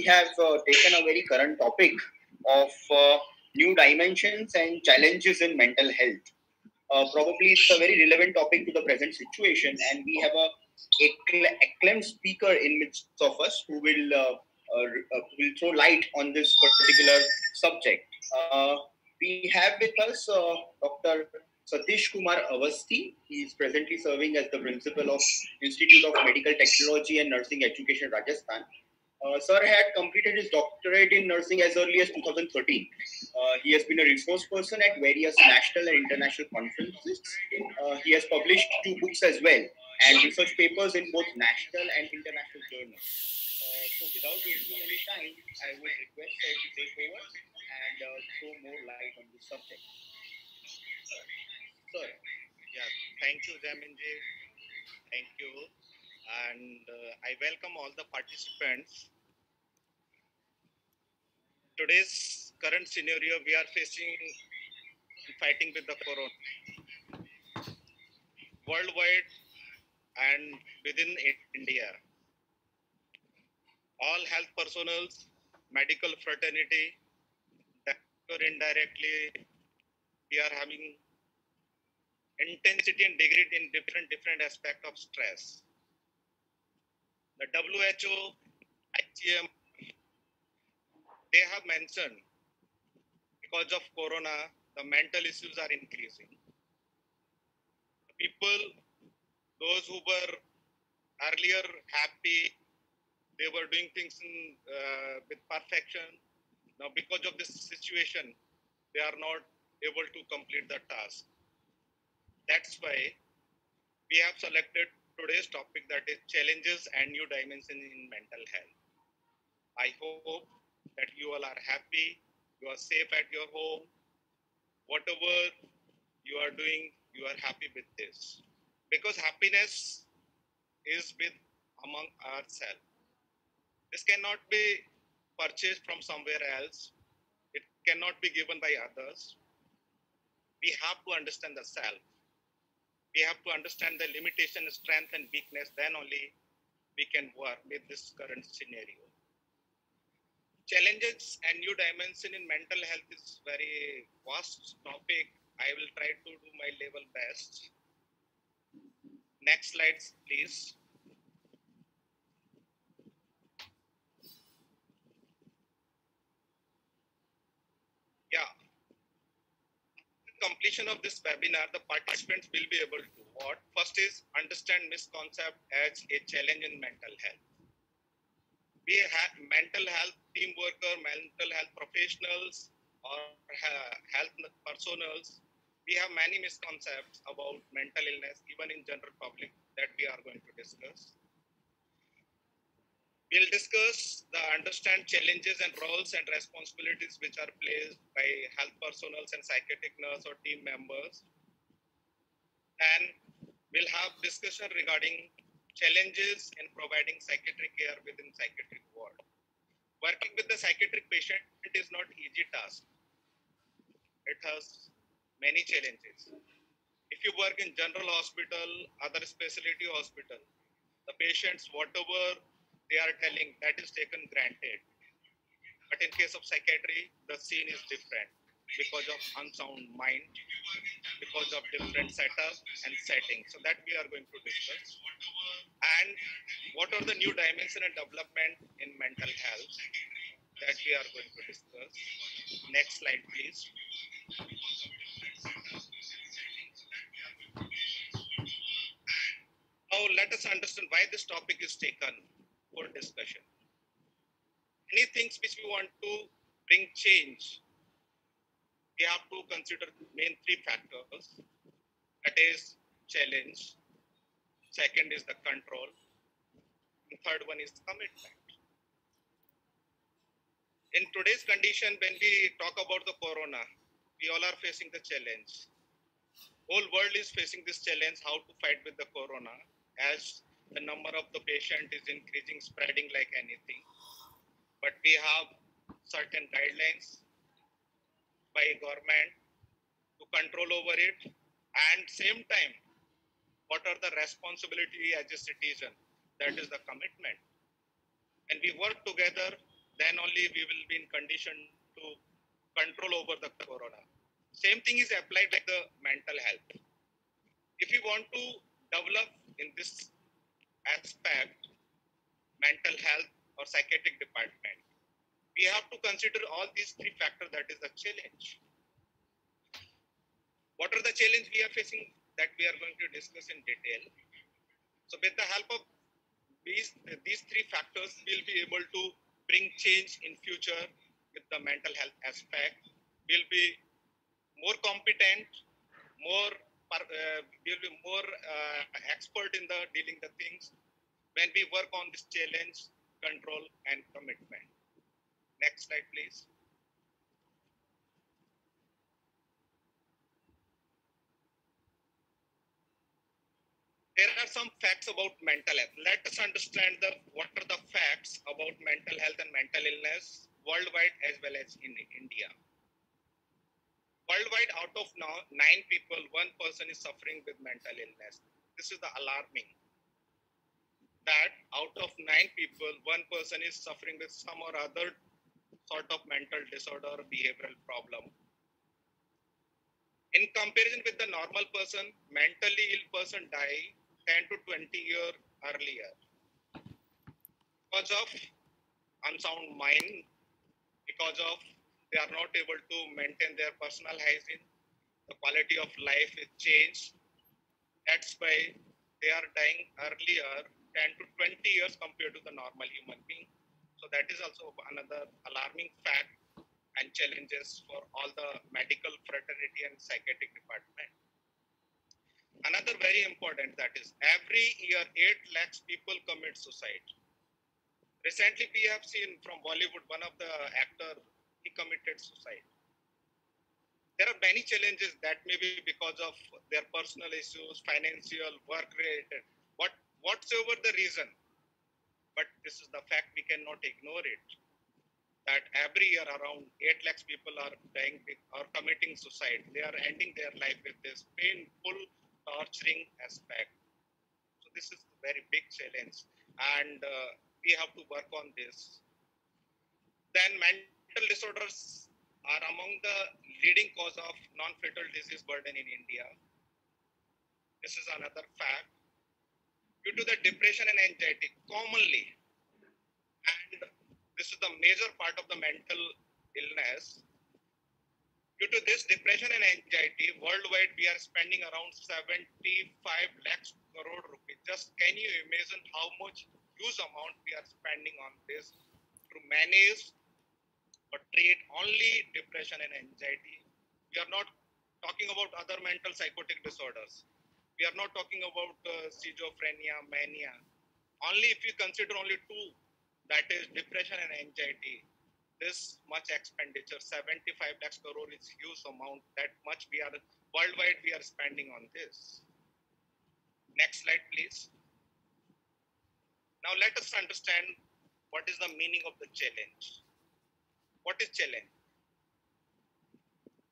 we have uh, taken a very current topic of uh, new dimensions and challenges in mental health. Uh, probably it's a very relevant topic to the present situation, and we have a acclaimed speaker in midst of us who will uh, uh, uh, will throw light on this particular subject. we have with us Dr. Satish Kumar Avasthi. He is presently serving as the principal of Institute of Medical Technology and Nursing Education, Rajasthan. Uh, sir had completed his doctorate in nursing as early as 2013. Uh, he has been a resource person at various national and international conferences. Uh, he has published two books as well and research papers in both national and international journals. Uh, so without wasting any time, I would request her to take over and uh, throw more light on this subject. Sir. Yeah, thank you, Jaminji. Thank you. And uh, I welcome all the participants. Today's current scenario, we are facing fighting with the corona. Worldwide, and within India. All health personnel, medical fraternity, or indirectly, we are having intensity and degree in different different aspect of stress. The WHO, ICM, they have mentioned because of corona, the mental issues are increasing. People those who were earlier happy, they were doing things in, uh, with perfection. Now, because of this situation, they are not able to complete the task. That's why we have selected today's topic that is challenges and new dimensions in mental health. I hope that you all are happy, you are safe at your home. Whatever you are doing, you are happy with this because happiness is with among ourselves. This cannot be purchased from somewhere else. It cannot be given by others. We have to understand the self. We have to understand the limitation, strength, and weakness. Then only we can work with this current scenario. Challenges and new dimension in mental health is very vast topic. I will try to do my level best. Next slides, please. Yeah. Completion of this webinar, the participants will be able to what? First is understand misconcept as a challenge in mental health. We have mental health team worker, mental health professionals, or uh, health personals we have many misconceptions about mental illness, even in general public, that we are going to discuss. We'll discuss the understand challenges and roles and responsibilities which are played by health personnel and psychiatric nurse or team members. And we'll have discussion regarding challenges in providing psychiatric care within psychiatric ward. Working with the psychiatric patient, it is not easy task. It has many challenges. If you work in general hospital, other specialty hospital, the patients, whatever they are telling, that is taken granted. But in case of psychiatry, the scene is different because of unsound mind, because of different setup and setting. So that we are going to discuss. And what are the new dimension and development in mental health that we are going to discuss. Next slide, please. Now let us understand why this topic is taken for discussion. Any things which we want to bring change, we have to consider main three factors. That is challenge. Second is the control. Third one is commitment. In today's condition, when we talk about the corona, we all are facing the challenge. Whole world is facing this challenge, how to fight with the corona as the number of the patient is increasing, spreading like anything. But we have certain guidelines by government to control over it and same time what are the responsibility as a citizen that is the commitment and we work together then only we will be in condition to control over the corona. Same thing is applied like the mental health. If we want to develop in this aspect, mental health or psychiatric department, we have to consider all these three factors that is the challenge. What are the challenges we are facing that we are going to discuss in detail? So with the help of these, these three factors, we'll be able to bring change in future with the mental health aspect. We'll be more competent, more uh, we'll be more uh, expert in the dealing the things when we work on this challenge, control, and commitment. Next slide, please. There are some facts about mental health. Let us understand the what are the facts about mental health and mental illness worldwide as well as in India worldwide out of now nine people one person is suffering with mental illness. This is the alarming. That out of nine people one person is suffering with some or other sort of mental disorder or behavioral problem. In comparison with the normal person mentally ill person die 10 to 20 year earlier. Because of unsound mind because of they are not able to maintain their personal hygiene. The quality of life is changed. That's why they are dying earlier, 10 to 20 years compared to the normal human being. So that is also another alarming fact and challenges for all the medical fraternity and psychiatric department. Another very important that is every year 8 lakhs people commit suicide. Recently we have seen from Bollywood one of the actor he committed suicide. There are many challenges that may be because of their personal issues, financial, work related, what, whatsoever the reason. But this is the fact, we cannot ignore it. That every year around 8 lakhs people are dying or committing suicide. They are ending their life with this painful, torturing aspect. So this is a very big challenge. And uh, we have to work on this. Then mental disorders are among the leading cause of non-fatal disease burden in India. This is another fact. Due to the depression and anxiety, commonly, and this is the major part of the mental illness. Due to this depression and anxiety, worldwide we are spending around 75 lakhs crore rupees. Just can you imagine how much huge amount we are spending on this to manage but treat only depression and anxiety. We are not talking about other mental psychotic disorders. We are not talking about uh, schizophrenia, mania. Only if you consider only two, that is depression and anxiety, this much expenditure, 75 lakhs crore is huge amount. That much we are worldwide we are spending on this. Next slide, please. Now let us understand what is the meaning of the challenge. What is challenge?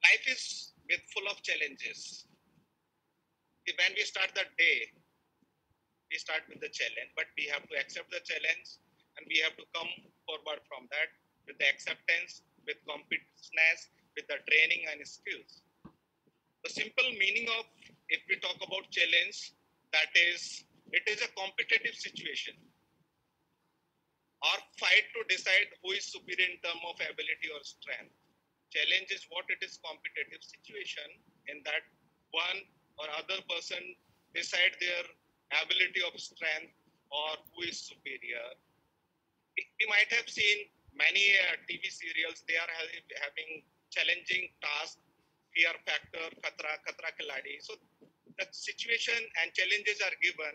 Life is with full of challenges. When we start the day, we start with the challenge, but we have to accept the challenge and we have to come forward from that with the acceptance, with competence, with the training and skills. The simple meaning of if we talk about challenge, that is, it is a competitive situation or fight to decide who is superior in terms of ability or strength. Challenge is what it is competitive situation in that one or other person decide their ability of strength or who is superior. We might have seen many uh, TV serials, they are having challenging tasks, fear factor, khatra, khatra khiladi. So the situation and challenges are given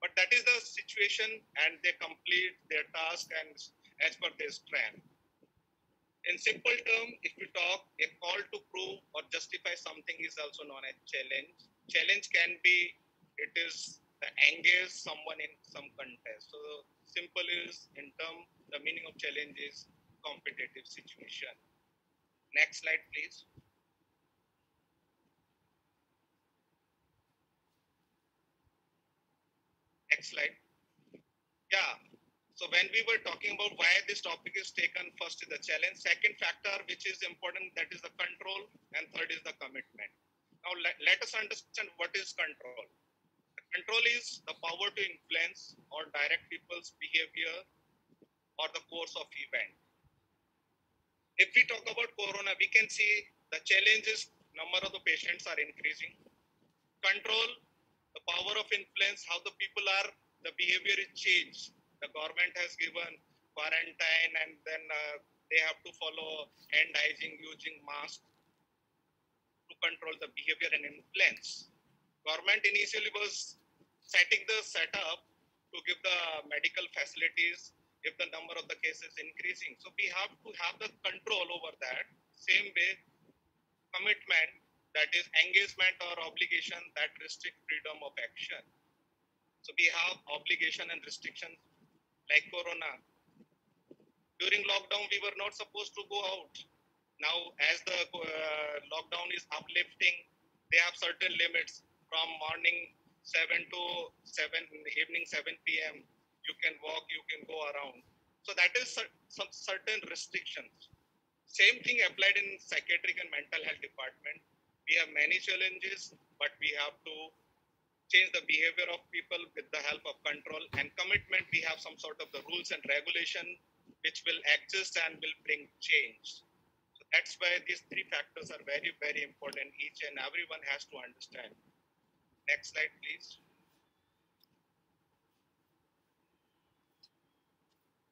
but that is the situation and they complete their task and as per their strength. In simple term, if you talk, a call to prove or justify something is also known as challenge. Challenge can be, it is the engage someone in some contest. So simple is in term, the meaning of challenge is competitive situation. Next slide, please. Next slide. Yeah. So when we were talking about why this topic is taken, first is the challenge, second factor which is important, that is the control, and third is the commitment. Now let, let us understand what is control. Control is the power to influence or direct people's behavior or the course of event. If we talk about corona, we can see the challenges, number of the patients are increasing. Control, the power of influence, how the people are, the behavior is changed the government has given quarantine and then uh, they have to follow hand hygiene using mask to control the behavior and influence. Government initially was setting the setup to give the medical facilities if the number of the cases increasing. So we have to have the control over that. Same way, commitment, that is engagement or obligation that restrict freedom of action. So we have obligation and restrictions like corona. During lockdown, we were not supposed to go out. Now, as the uh, lockdown is uplifting, they have certain limits from morning 7 to 7, evening 7 p.m. You can walk, you can go around. So that is some certain restrictions. Same thing applied in psychiatric and mental health department. We have many challenges, but we have to change the behavior of people with the help of control and commitment. We have some sort of the rules and regulation which will exist and will bring change. So that's why these three factors are very, very important. Each and everyone has to understand. Next slide, please.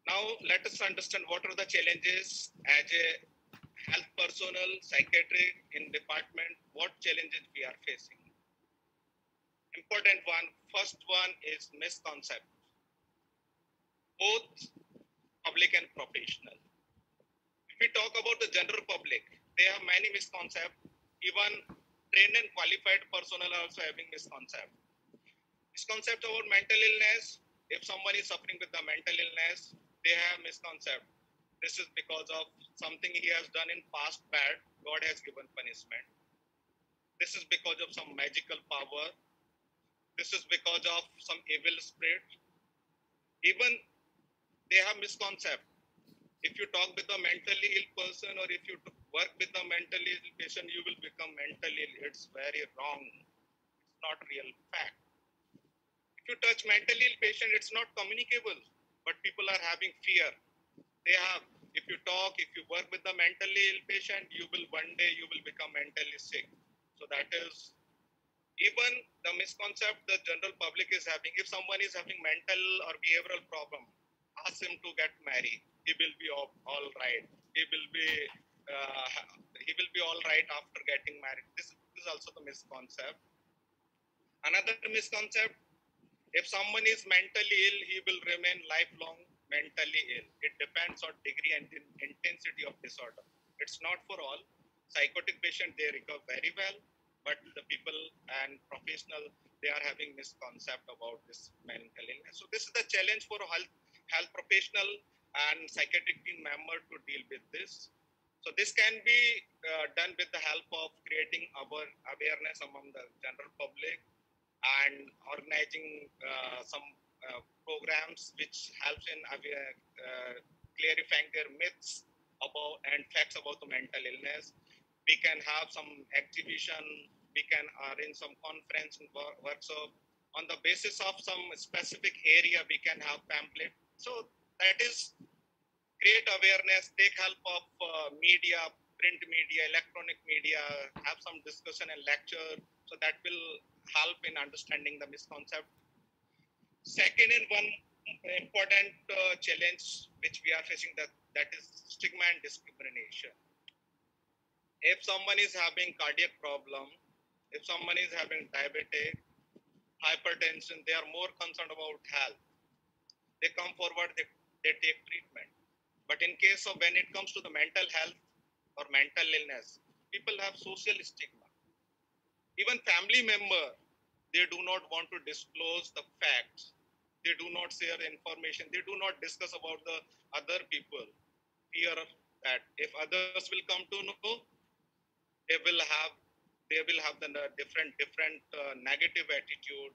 Now let us understand what are the challenges as a health personnel, psychiatric in department, what challenges we are facing important one, first one is misconcept. Both public and professional. If we talk about the general public, they have many misconcepts. Even trained and qualified personnel are also having misconcept. Misconcept about mental illness. If someone is suffering with the mental illness, they have misconcept. This is because of something he has done in past bad. God has given punishment. This is because of some magical power this is because of some evil spirit. Even they have misconcept. If you talk with a mentally ill person or if you work with a mentally ill patient, you will become mentally ill. It's very wrong. It's not real fact. If you touch mentally ill patient, it's not communicable. But people are having fear. They have, if you talk, if you work with a mentally ill patient, you will one day you will become mentally sick. So that is even the misconcept the general public is having if someone is having mental or behavioral problem ask him to get married. He will be all, right. He will be uh, he will be all right after getting married. This is also the misconcept. Another misconcept if someone is mentally ill he will remain lifelong mentally ill it depends on degree and intensity of disorder it's not for all psychotic patient they recover very well but the people and professional they are having misconcept about this mental illness. So this is the challenge for health health professional and psychiatric team member to deal with this. So this can be uh, done with the help of creating our awareness among the general public and organizing uh, some programs which helps in uh, clarifying their myths about and facts about the mental illness we can have some exhibition, we can arrange some conference and workshop. On the basis of some specific area, we can have pamphlet. So that is create awareness, take help of uh, media, print media, electronic media, have some discussion and lecture. So that will help in understanding the misconcept. Second and one important uh, challenge which we are facing that, that is stigma and discrimination if someone is having cardiac problem, if someone is having diabetic, hypertension, they are more concerned about health. They come forward, they, they take treatment. But in case of when it comes to the mental health or mental illness, people have social stigma. Even family member, they do not want to disclose the facts. They do not share information. They do not discuss about the other people. Fear that if others will come to know, they will have they will have the different different uh, negative attitude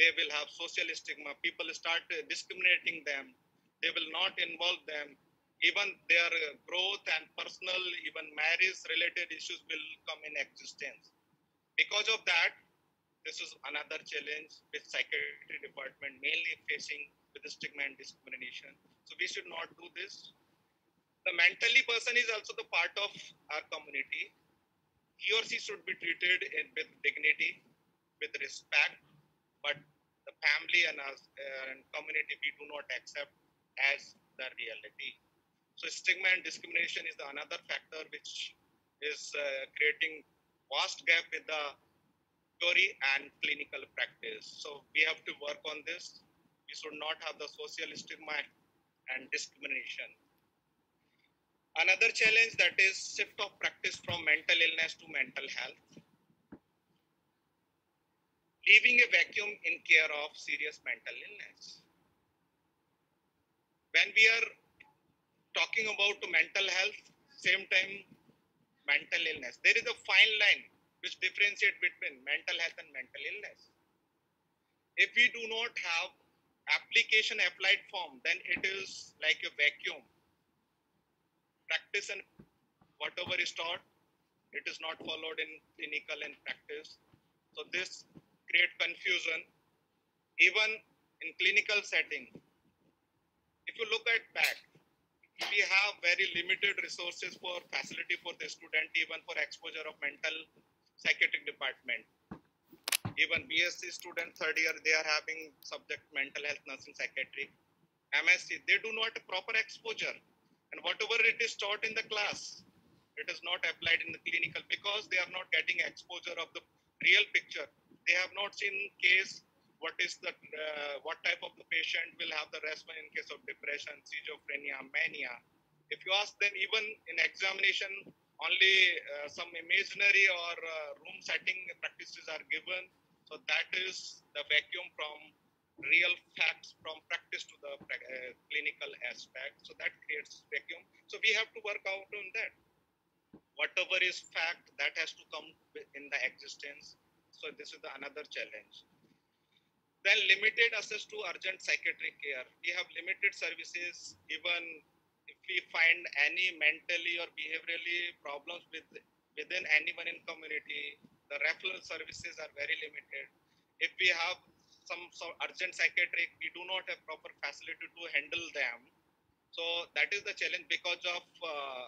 they will have social stigma people start discriminating them they will not involve them. Even their growth and personal, even marriage related issues will come in existence. Because of that, this is another challenge which psychiatry department mainly facing with the stigma and discrimination. So we should not do this. The mentally person is also the part of our community. He or she should be treated in, with dignity, with respect, but the family and us uh, and community we do not accept as the reality. So stigma and discrimination is the another factor which is uh, creating vast gap with the theory and clinical practice. So we have to work on this. We should not have the social stigma and discrimination. Another challenge that is shift of practice from mental illness to mental health. Leaving a vacuum in care of serious mental illness. When we are talking about mental health, same time mental illness, there is a fine line which differentiate between mental health and mental illness. If we do not have application applied form, then it is like a vacuum. Practice and whatever is taught, it is not followed in clinical and practice. So this create confusion even in clinical setting. If you look at back, we have very limited resources for facility for the student, even for exposure of mental psychiatric department. Even BSc student third year, they are having subject mental health nursing psychiatry. MSc, they do not proper exposure. And whatever it is taught in the class, it is not applied in the clinical because they are not getting exposure of the real picture they have not seen case what is the uh, what type of the patient will have the response in case of depression schizophrenia mania if you ask them even in examination only uh, some imaginary or uh, room setting practices are given. So that is the vacuum from real facts from practice to the uh, clinical aspect. So that creates vacuum. So we have to work out on that. Whatever is fact that has to come in the existence. So this is the another challenge. Then limited access to urgent psychiatric care. We have limited services even we find any mentally or behaviorally problems with within anyone in community, the referral services are very limited. If we have some, some urgent psychiatric, we do not have proper facility to handle them. So that is the challenge because of uh,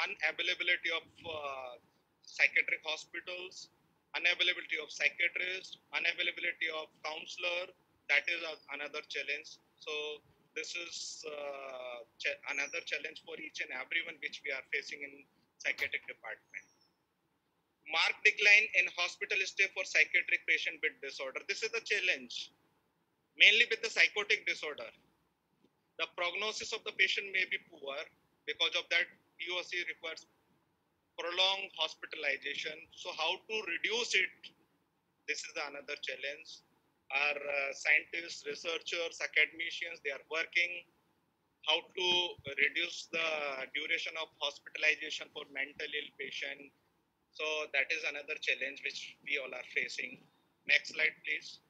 unavailability of uh, psychiatric hospitals unavailability of psychiatrists, unavailability of counselor, that is another challenge. So this is uh, ch- another challenge for each and everyone which we are facing in psychiatric department. Marked decline in hospital stay for psychiatric patient with disorder. This is the challenge, mainly with the psychotic disorder. The prognosis of the patient may be poor. Because of that, POC requires prolonged hospitalization. So how to reduce it? This is another challenge. Our uh, scientists, researchers, academicians, they are working how to reduce the duration of hospitalization for mental ill patient. So that is another challenge which we all are facing. Next slide, please.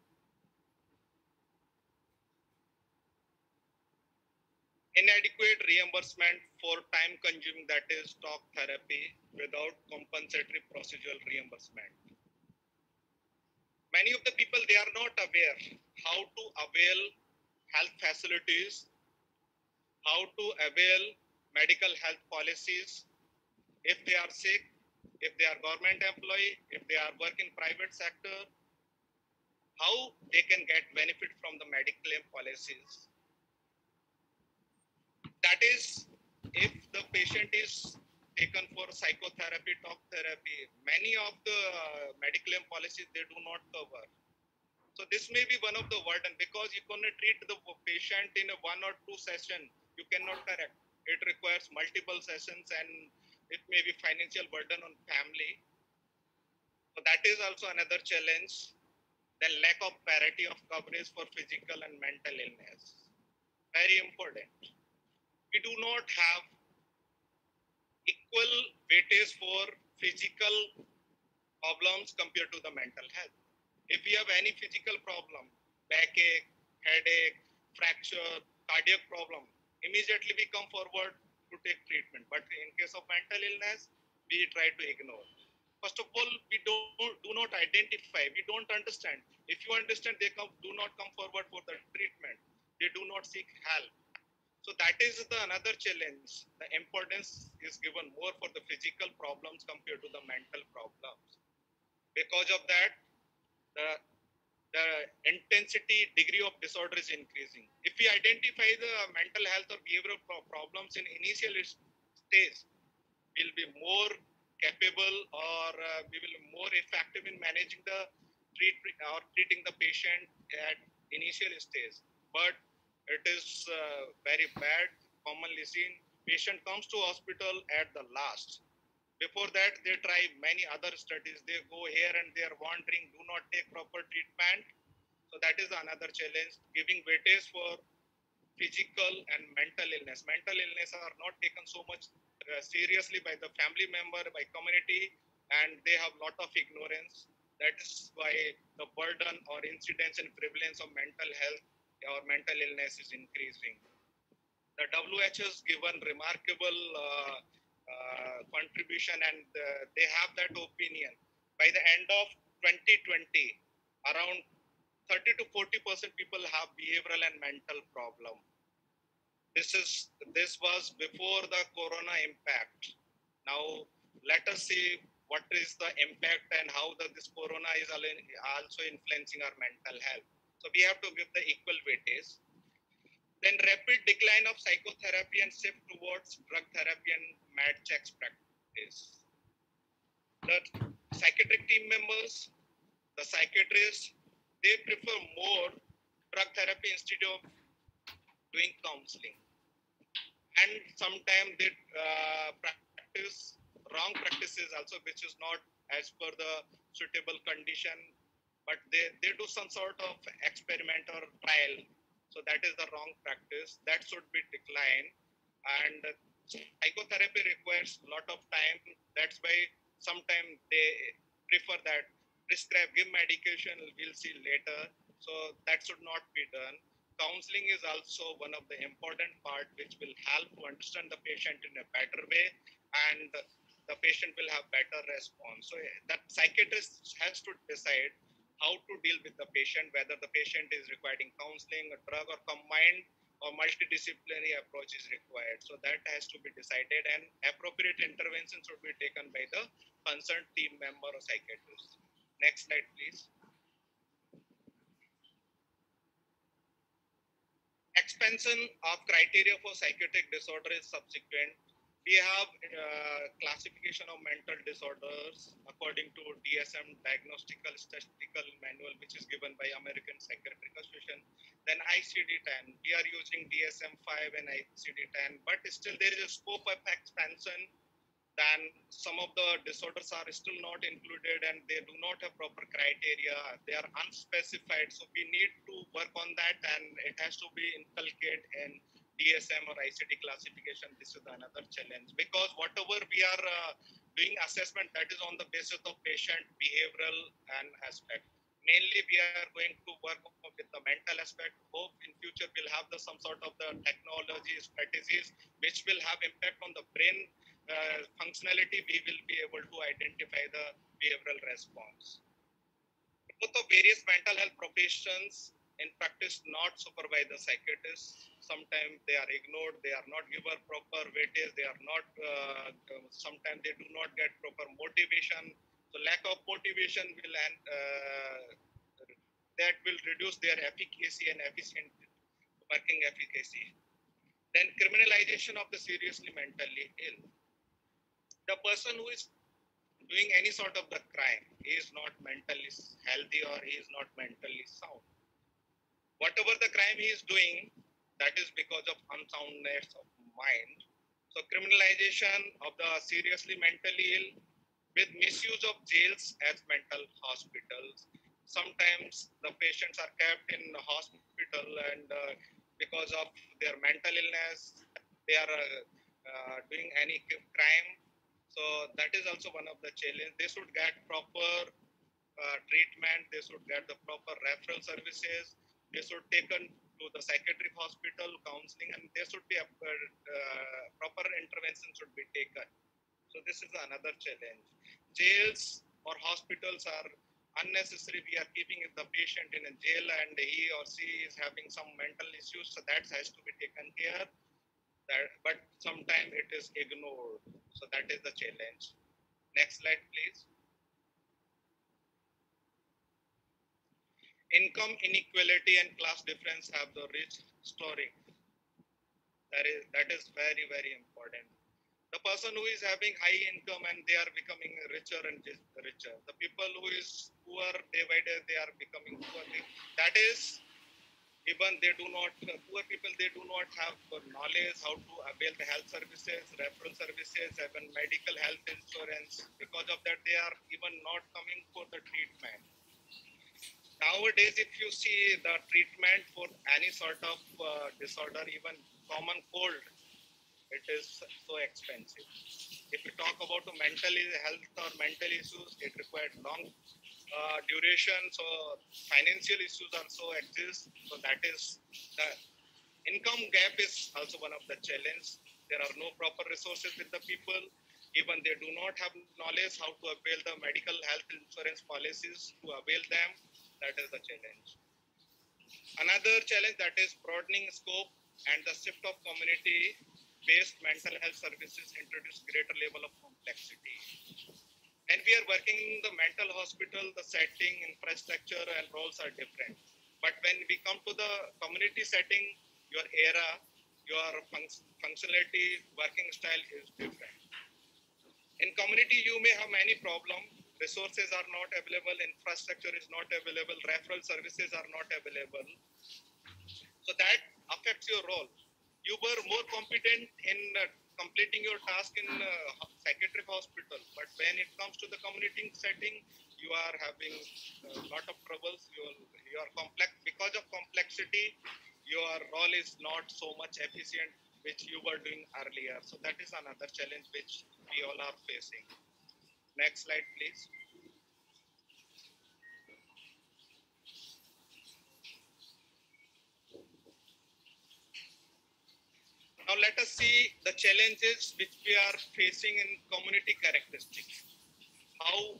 inadequate reimbursement for time consuming that is talk therapy without compensatory procedural reimbursement many of the people they are not aware how to avail health facilities how to avail medical health policies. If they are sick if they are government employee if they are work in private sector how they can get benefit from the medical policies. That is if the patient is taken for psychotherapy, talk therapy, many of the uh, medical policies they do not cover. So this may be one of the burden because you cannot treat the patient in a one or two session. You cannot correct. It requires multiple sessions and it may be financial burden on family. So that is also another challenge. The lack of parity of coverage for physical and mental illness. Very important we do not have equal weightage for physical problems compared to the mental health. If we have any physical problem, backache, headache, fracture, cardiac problem, immediately we come forward to take treatment. But in case of mental illness, we try to ignore. First of all, we don't do not identify. We don't understand. If you understand, they come, do not come forward for the treatment. They do not seek help. So that is the another challenge. The importance is given more for the physical problems compared to the mental problems. Because of that, the the intensity degree of disorder is increasing. If we identify the mental health or behavioral problems in initial stage, we'll be more capable or uh, we will be more effective in managing the treat or treating the patient at initial stage. But it is uh, very bad, commonly seen. Patient comes to hospital at the last. Before that, they try many other studies. They go here and they are wandering, do not take proper treatment. So that is another challenge, giving weightage for physical and mental illness. Mental illness are not taken so much uh, seriously by the family member, by community, and they have lot of ignorance. That is why the burden or incidence and prevalence of mental health or mental illness is increasing. The WHO has given remarkable uh, uh, contribution and uh, they have that opinion. By the end of 2020, around 30 to 40 percent people have behavioral and mental problem. This is this was before the corona impact. Now let us see what is the impact and how the, this corona is also influencing our mental health. So we have to give the equal weightage. Then rapid decline of psychotherapy and shift towards drug therapy and med checks practice. The psychiatric team members, the psychiatrists, they prefer more drug therapy instead of doing counseling. And sometimes they uh, practice wrong practices also, which is not as per the suitable condition but they, they do some sort of experiment or trial. So that is the wrong practice. That should be declined. And psychotherapy requires a lot of time. That's why sometimes they prefer that prescribe, give medication, we'll see later. So that should not be done. Counseling is also one of the important part which will help to understand the patient in a better way and the patient will have better response. So that psychiatrist has to decide how to deal with the patient, whether the patient is requiring counseling, a drug, or combined or multidisciplinary approach is required. So that has to be decided, and appropriate interventions should be taken by the concerned team member or psychiatrist. Next slide, please. Expansion of criteria for psychiatric disorder is subsequent we have uh, classification of mental disorders according to DSM Diagnostical Statistical Manual, which is given by American Psychiatric Association. Then ICD-10. We are using DSM-5 and ICD-10, but still there is a scope of expansion. Then some of the disorders are still not included, and they do not have proper criteria. They are unspecified, so we need to work on that, and it has to be inculcated in DSM or ICD classification, this is another challenge because whatever we are uh, doing assessment, that is on the basis of patient behavioral and aspect. Mainly, we are going to work with the mental aspect. Hope in future we'll have the, some sort of the technology strategies which will have impact on the brain uh, functionality. We will be able to identify the behavioral response. Both of various mental health professions in practice not supervised the psychiatrists. Sometimes they are ignored, they are not given proper weightage, they are not, uh, sometimes they do not get proper motivation. So lack of motivation will, uh, that will reduce their efficacy and efficient working efficacy. Then criminalization of the seriously mentally ill. The person who is doing any sort of the crime is not mentally healthy or he is not mentally sound whatever the crime he is doing, that is because of unsoundness of mind. So criminalization of the seriously mentally ill with misuse of jails as mental hospitals. Sometimes the patients are kept in the hospital and uh, because of their mental illness, they are uh, uh, doing any crime. So that is also one of the challenges. They should get proper uh, treatment. They should get the proper referral services they should taken to the psychiatric hospital, counseling, and there should be a uh, proper intervention should be taken. So this is another challenge. Jails or hospitals are unnecessary. We are keeping the patient in a jail and he or she is having some mental issues, so that has to be taken care. That, but sometimes it is ignored. So that is the challenge. Next slide, please. Income inequality and class difference have the rich story. That is that is very very important. The person who is having high income and they are becoming richer and richer. The people who is poor day by day they are becoming poor. That is even they do not poor people they do not have knowledge how to avail the health services referral services even medical health insurance because of that they are even not coming for the treatment nowadays, if you see the treatment for any sort of uh, disorder, even common cold, it is so expensive. If we talk about mental health or mental issues, it requires long uh, duration. So financial issues also exist. So that is the income gap is also one of the challenge. There are no proper resources with the people. Even they do not have knowledge how to avail the medical health insurance policies to avail them that is the challenge. Another challenge that is broadening scope and the shift of community based mental health services introduce greater level of complexity. And we are working in the mental hospital, the setting, infrastructure, and roles are different. But when we come to the community setting, your era, your func- functionality, working style is different. In community, you may have many problems, resources are not available, infrastructure is not available, referral services are not available. So that affects your role. You were more competent in uh, completing your task in uh, psychiatric hospital, but when it comes to the community setting, you are having a lot of troubles. You are, you are complex because of complexity. Your role is not so much efficient, which you were doing earlier. So that is another challenge which we all are facing. Next slide, please. Now let us see the challenges which we are facing in community characteristics. How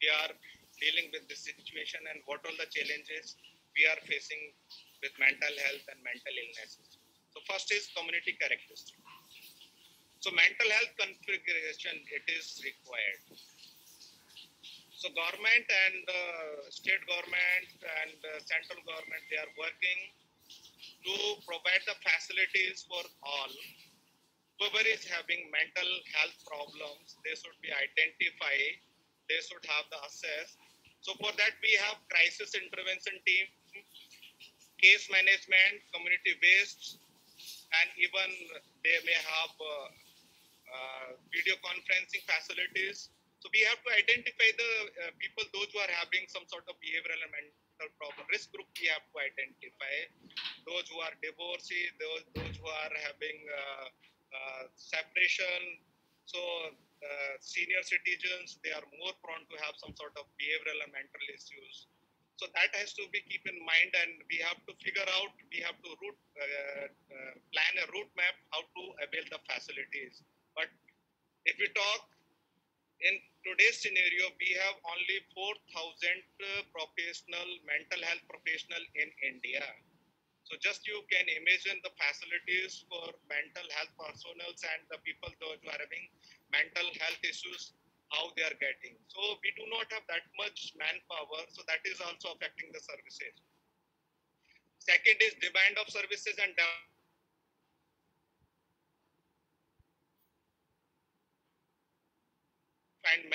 we are dealing with this situation and what are the challenges we are facing with mental health and mental illnesses. So first is community characteristics. So mental health configuration, it is required. So government and uh, state government and uh, central government, they are working to provide the facilities for all. Whoever is having mental health problems, they should be identified. They should have the access. So for that, we have crisis intervention team, case management, community-based, and even they may have uh, video conferencing facilities. So we have to identify the uh, people, those who are having some sort of behavioral and mental problem. Risk group we have to identify. Those who are divorcee, those, those who are having uh, uh separation. So uh, senior citizens, they are more prone to have some sort of behavioral and mental issues. So that has to be keep in mind, and we have to figure out, we have to route, uh, uh, plan a route map how to avail the facilities. But if we talk in today's scenario, we have only 4,000 uh, professional mental health professional in India. So just you can imagine the facilities for mental health personnel and the people those who are having mental health issues how they are getting. So we do not have that much manpower, so that is also affecting the services. Second is demand of services and find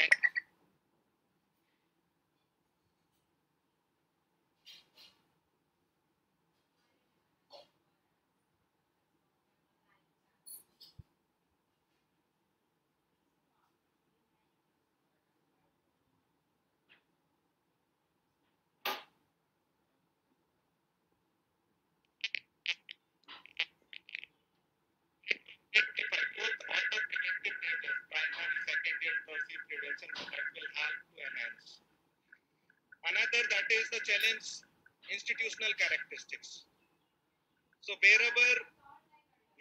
Another that is the challenge institutional characteristics. So wherever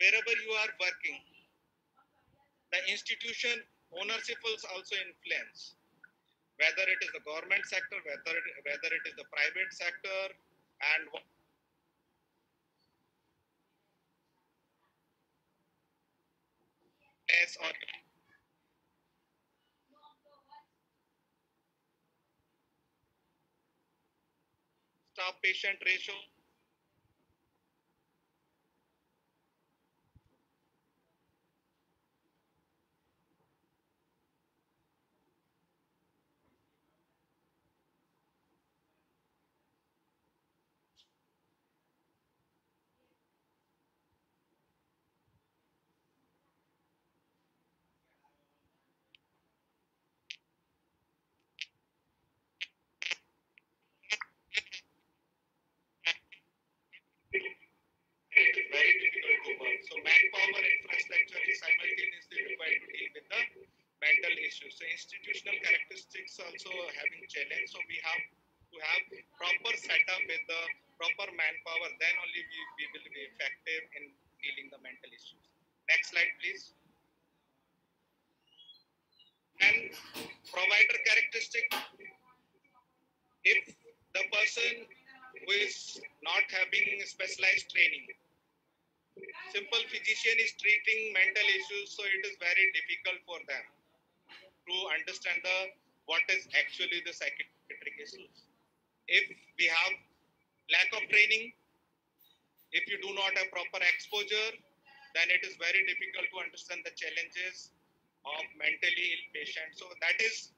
wherever you are working, the institution ownership also influence whether it is the government sector, whether it, whether it is the private sector, and yes or staff patient ratio very difficult to work. So manpower infrastructure is simultaneously required to deal with the mental issues. So institutional characteristics also having challenge. So we have to have proper setup with the proper manpower. Then only we, we will be effective in dealing the mental issues. Next slide, please. And provider characteristic. If the person who is not having specialized training simple physician is treating mental issues so it is very difficult for them to understand the what is actually the psychiatric issues. If we have lack of training if you do not have proper exposure then it is very difficult to understand the challenges of mentally ill patients. So that is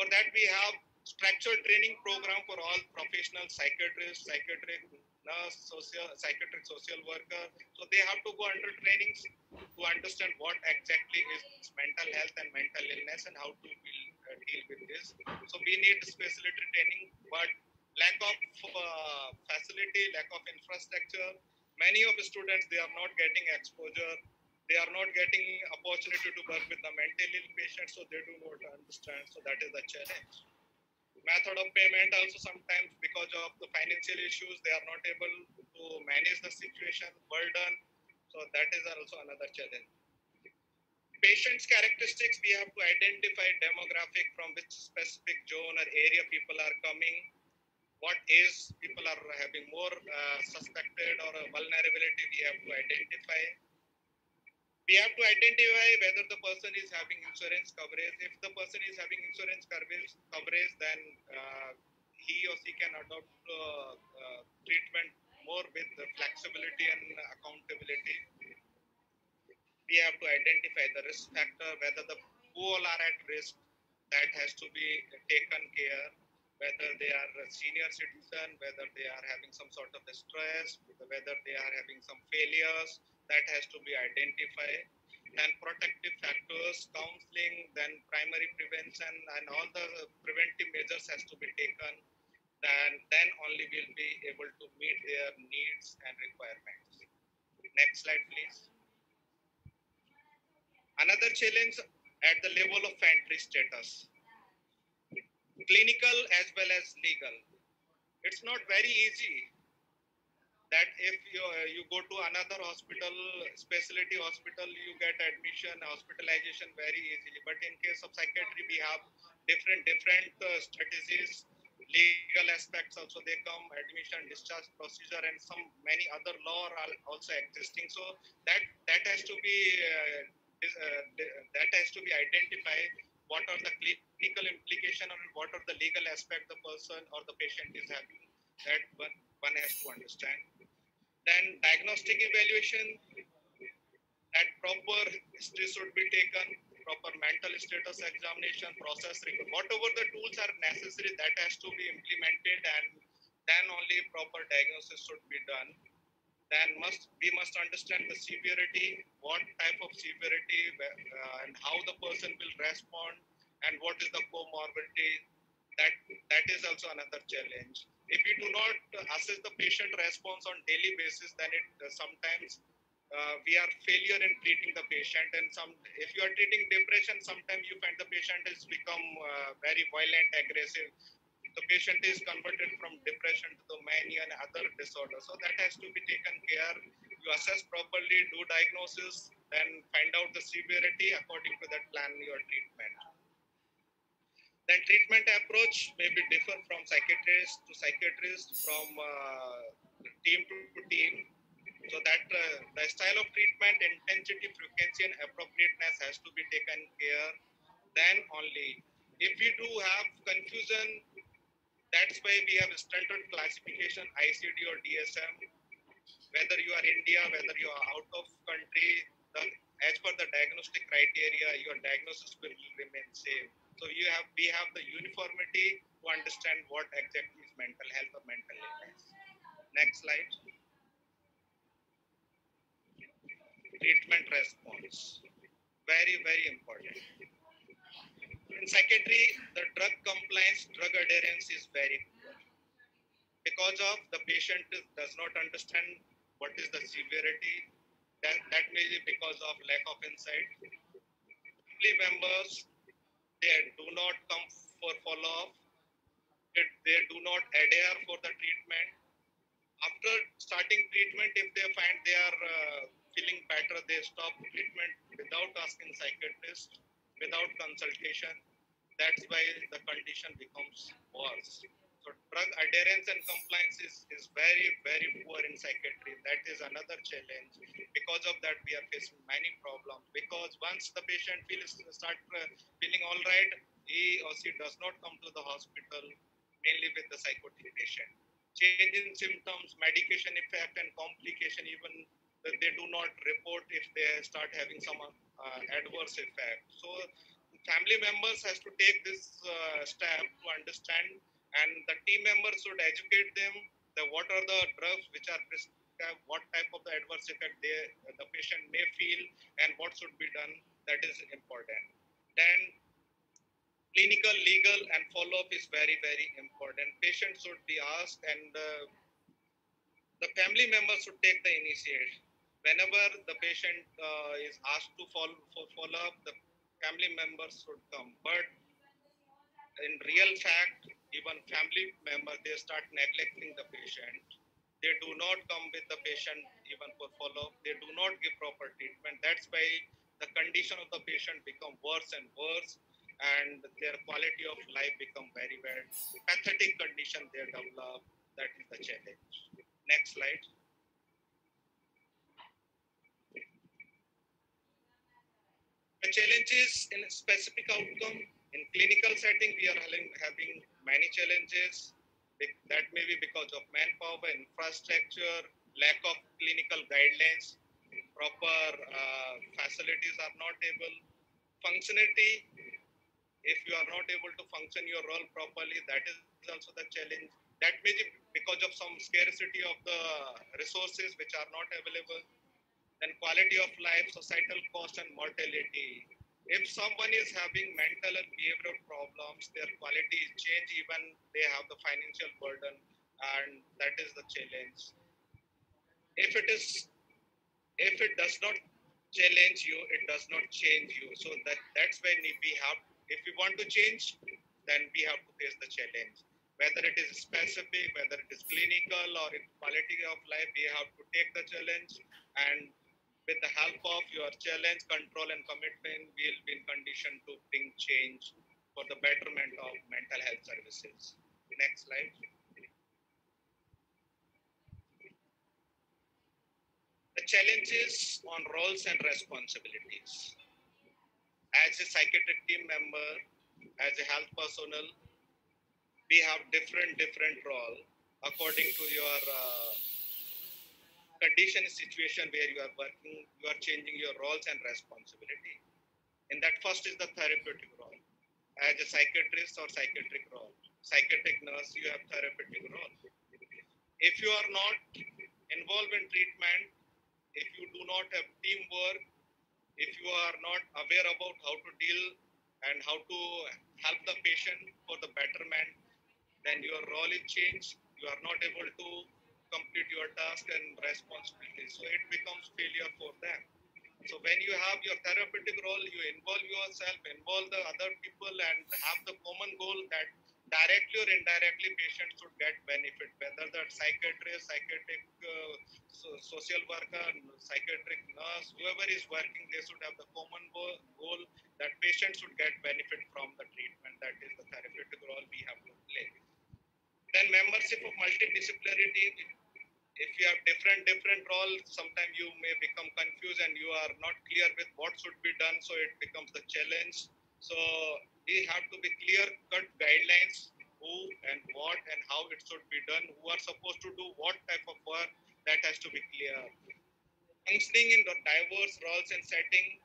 for that we have structured training program for all professional psychiatrists psychiatric nurse, social, psychiatric social worker. So they have to go under trainings to understand what exactly is mental health and mental illness and how to deal, uh, deal with this. So we need specialty training, but lack of uh, facility, lack of infrastructure. Many of the students they are not getting exposure. They are not getting opportunity to work with the mentally ill patients, so they do not understand. So that is the challenge method of payment also sometimes because of the financial issues they are not able to manage the situation burden so that is also another challenge. Patients characteristics we have to identify demographic from which specific zone or area people are coming. What is people are having more uh, suspected or vulnerability we have to identify we have to identify whether the person is having insurance coverage. If the person is having insurance coverage, coverage then uh, he or she can adopt uh, uh, treatment more with flexibility and accountability. We have to identify the risk factor, whether the pool are at risk, that has to be taken care, whether they are a senior citizen, whether they are having some sort of stress, whether they are having some failures, that has to be identified. Then protective factors counseling then primary prevention and all the preventive measures has to be taken. Then then only we'll be able to meet their needs and requirements. Next slide please. Another challenge at the level of pantry status. Clinical as well as legal. It's not very easy that if you, uh, you go to another hospital, specialty hospital, you get admission, hospitalization very easily. But in case of psychiatry, we have different different uh, strategies, legal aspects also they come, admission, discharge procedure, and some many other law are also existing. So that that has to be uh, uh that has to be identified. What are the clinical implication and what are the legal aspect the person or the patient is having? That one one has to understand. Then diagnostic evaluation that proper history should be taken, proper mental status examination, process whatever the tools are necessary that has to be implemented and then only proper diagnosis should be done. Then must we must understand the severity, what type of severity uh, and how the person will respond and what is the comorbidity. That that is also another challenge if we do not assess the patient response on daily basis, then it uh, sometimes uh, we are failure in treating the patient. And some, if you are treating depression, sometimes you find the patient has become uh, very violent, aggressive. the patient is converted from depression to the mania and other disorders. So that has to be taken care. You assess properly, do diagnosis, then find out the severity according to that plan your treatment. Then treatment approach may be different from psychiatrist to psychiatrist, from uh, team to team. So that uh, the style of treatment, intensity, frequency, and appropriateness has to be taken care. Then only, if we do have confusion, that's why we have a standard classification, ICD or DSM. Whether you are India, whether you are out of country, the, as per the diagnostic criteria, your diagnosis will remain same. So you have we have the uniformity to understand what exactly is mental health or mental illness. Next slide. Treatment response. Very, very important. In secondary, the drug compliance, drug adherence is very poor. Because of the patient does not understand what is the severity, that, that may be because of lack of insight. Family members, they do not come for follow-up. They, do not adhere for the treatment. After starting treatment, if they find they are uh, feeling better, they stop treatment without asking psychiatrist, without consultation. That's why the condition becomes worse. So drug adherence and compliance is, is very, very poor in psychiatry. That is another challenge. Because of that, we are facing many problems. Because once the patient feels start uh, feeling all right, he or she does not come to the hospital, mainly with the psychotic patient. Change in symptoms, medication effect, and complication, even they do not report if they start having some uh, adverse effect. So family members has to take this uh, step to understand and the team members should educate them the what are the drugs which are prescribed, what type of the adverse effect they, the patient may feel, and what should be done. That is important. Then clinical, legal, and follow-up is very, very important. Patients should be asked, and uh, the family members should take the initiation. Whenever the patient uh, is asked to follow for follow-up, the family members should come. But in real fact, even family members, they start neglecting the patient. They do not come with the patient even for follow-up. They do not give proper treatment. That's why the condition of the patient become worse and worse and their quality of life become very bad. Pathetic condition they develop. That is the challenge. Next slide. The challenges in specific outcome in clinical setting, we are having many challenges. That may be because of manpower, infrastructure, lack of clinical guidelines, proper uh, facilities are not able. Functionality, if you are not able to function your role properly, that is also the challenge. That may be because of some scarcity of the resources which are not available. Then quality of life, societal cost and mortality if someone is having mental and behavioral problems, their quality is change even they have the financial burden, and that is the challenge. If it is, if it does not challenge you, it does not change you. So that that's when we have. If we want to change, then we have to face the challenge. Whether it is specific, whether it is clinical or in quality of life, we have to take the challenge and with the help of your challenge, control, and commitment, we'll be in condition to bring change for the betterment of mental health services. Next slide. The challenges on roles and responsibilities. As a psychiatric team member, as a health personnel, we have different different role according to your uh, condition situation where you are working, you are changing your roles and responsibility. And that first is the therapeutic role. As a psychiatrist or psychiatric role, psychiatric nurse, you have therapeutic role. If you are not involved in treatment, if you do not have teamwork, if you are not aware about how to deal and how to help the patient for the betterment, then your role is changed. You are not able to complete your task and responsibility. So it becomes failure for them. So when you have your therapeutic role, you involve yourself, involve the other people, and have the common goal that directly or indirectly patients should get benefit whether that psychiatrist psychiatric uh, so, social worker psychiatric nurse whoever is working they should have the common goal that patients should get benefit from the treatment that is the therapeutic role we have to play then membership of multidisciplinary team if you have different different roles sometimes you may become confused and you are not clear with what should be done so it becomes the challenge so we have to be clear cut guidelines who and what and how it should be done, who are supposed to do what type of work, that has to be clear. Functioning in the diverse roles and setting,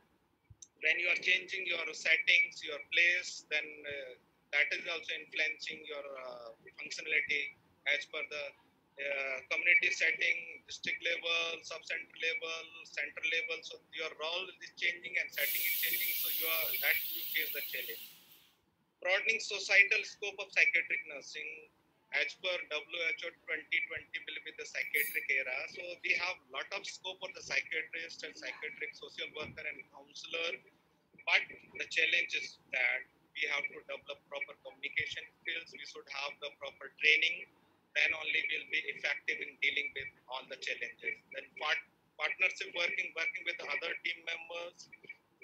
when you are changing your settings, your place, then uh, that is also influencing your uh, functionality as per the community setting, district level, sub-center level, center level. So your role is changing and setting is changing. So you are that you face the challenge. Broadening societal scope of psychiatric nursing as per WHO 2020 will be the psychiatric era. So we have a lot of scope for the psychiatrist and psychiatric social worker and counselor. But the challenge is that we have to develop proper communication skills. We should have the proper training then only we'll be effective in dealing with all the challenges. Then part, partnership working, working with other team members,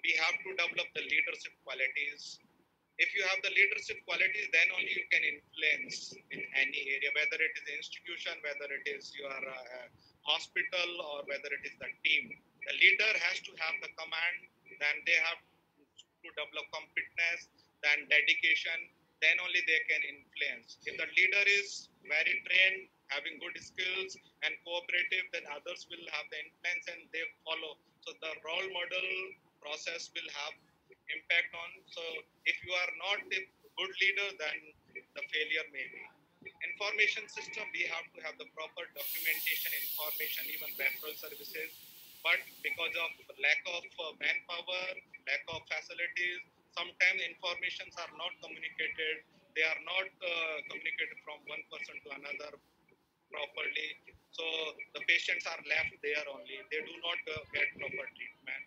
we have to develop the leadership qualities. If you have the leadership qualities, then only you can influence in any area, whether it is institution, whether it is your uh, hospital, or whether it is the team. The leader has to have the command, then they have to develop competence, then dedication, then only they can influence. If the leader is very trained, having good skills and cooperative, then others will have the influence and they follow. So the role model process will have impact on. So if you are not a good leader, then the failure may be. Information system, we have to have the proper documentation, information, even referral services. But because of lack of uh, manpower, lack of facilities, sometimes informations are not communicated they are not uh, communicated from one person to another properly. So the patients are left there only. They do not uh, get proper treatment.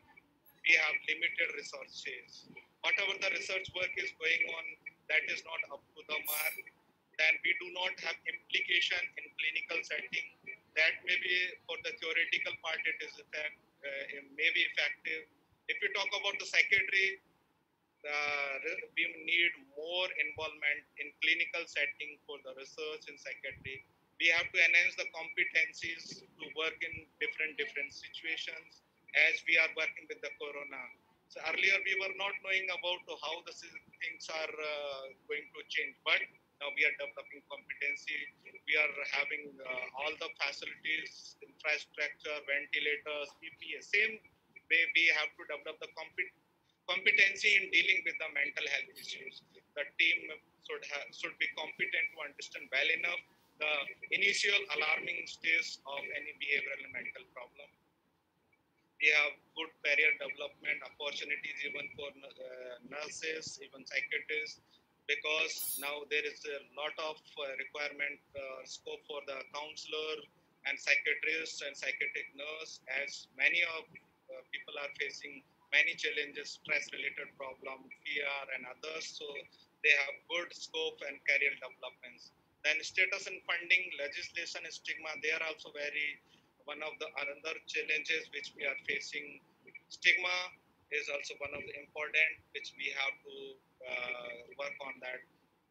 We have limited resources. Whatever the research work is going on, that is not up to the mark. Then we do not have implication in clinical setting. That may be for the theoretical part, it is effect, uh, may be effective. If you talk about the psychiatry, we need more involvement in clinical setting for the research in psychiatry. We have to enhance the competencies to work in different different situations as we are working with the corona. So earlier we were not knowing about how the things are uh, going to change, but now we are developing competency. We are having uh, all the facilities, infrastructure, ventilators, PPE. Same way we have to develop the competency competency in dealing with the mental health issues. The team should have, should be competent to understand well enough the initial alarming stage of any behavioral and mental problem. We have good career development opportunities even for uh, nurses, even psychiatrists, because now there is a lot of uh, requirement uh, scope for the counselor and psychiatrist and psychiatric nurse, as many of uh, people are facing many challenges, stress-related problem, fear, and others. So they have good scope and career developments. Then status and funding, legislation, stigma, they are also very one of the other challenges which we are facing. Stigma is also one of the important which we have to uh, work on that.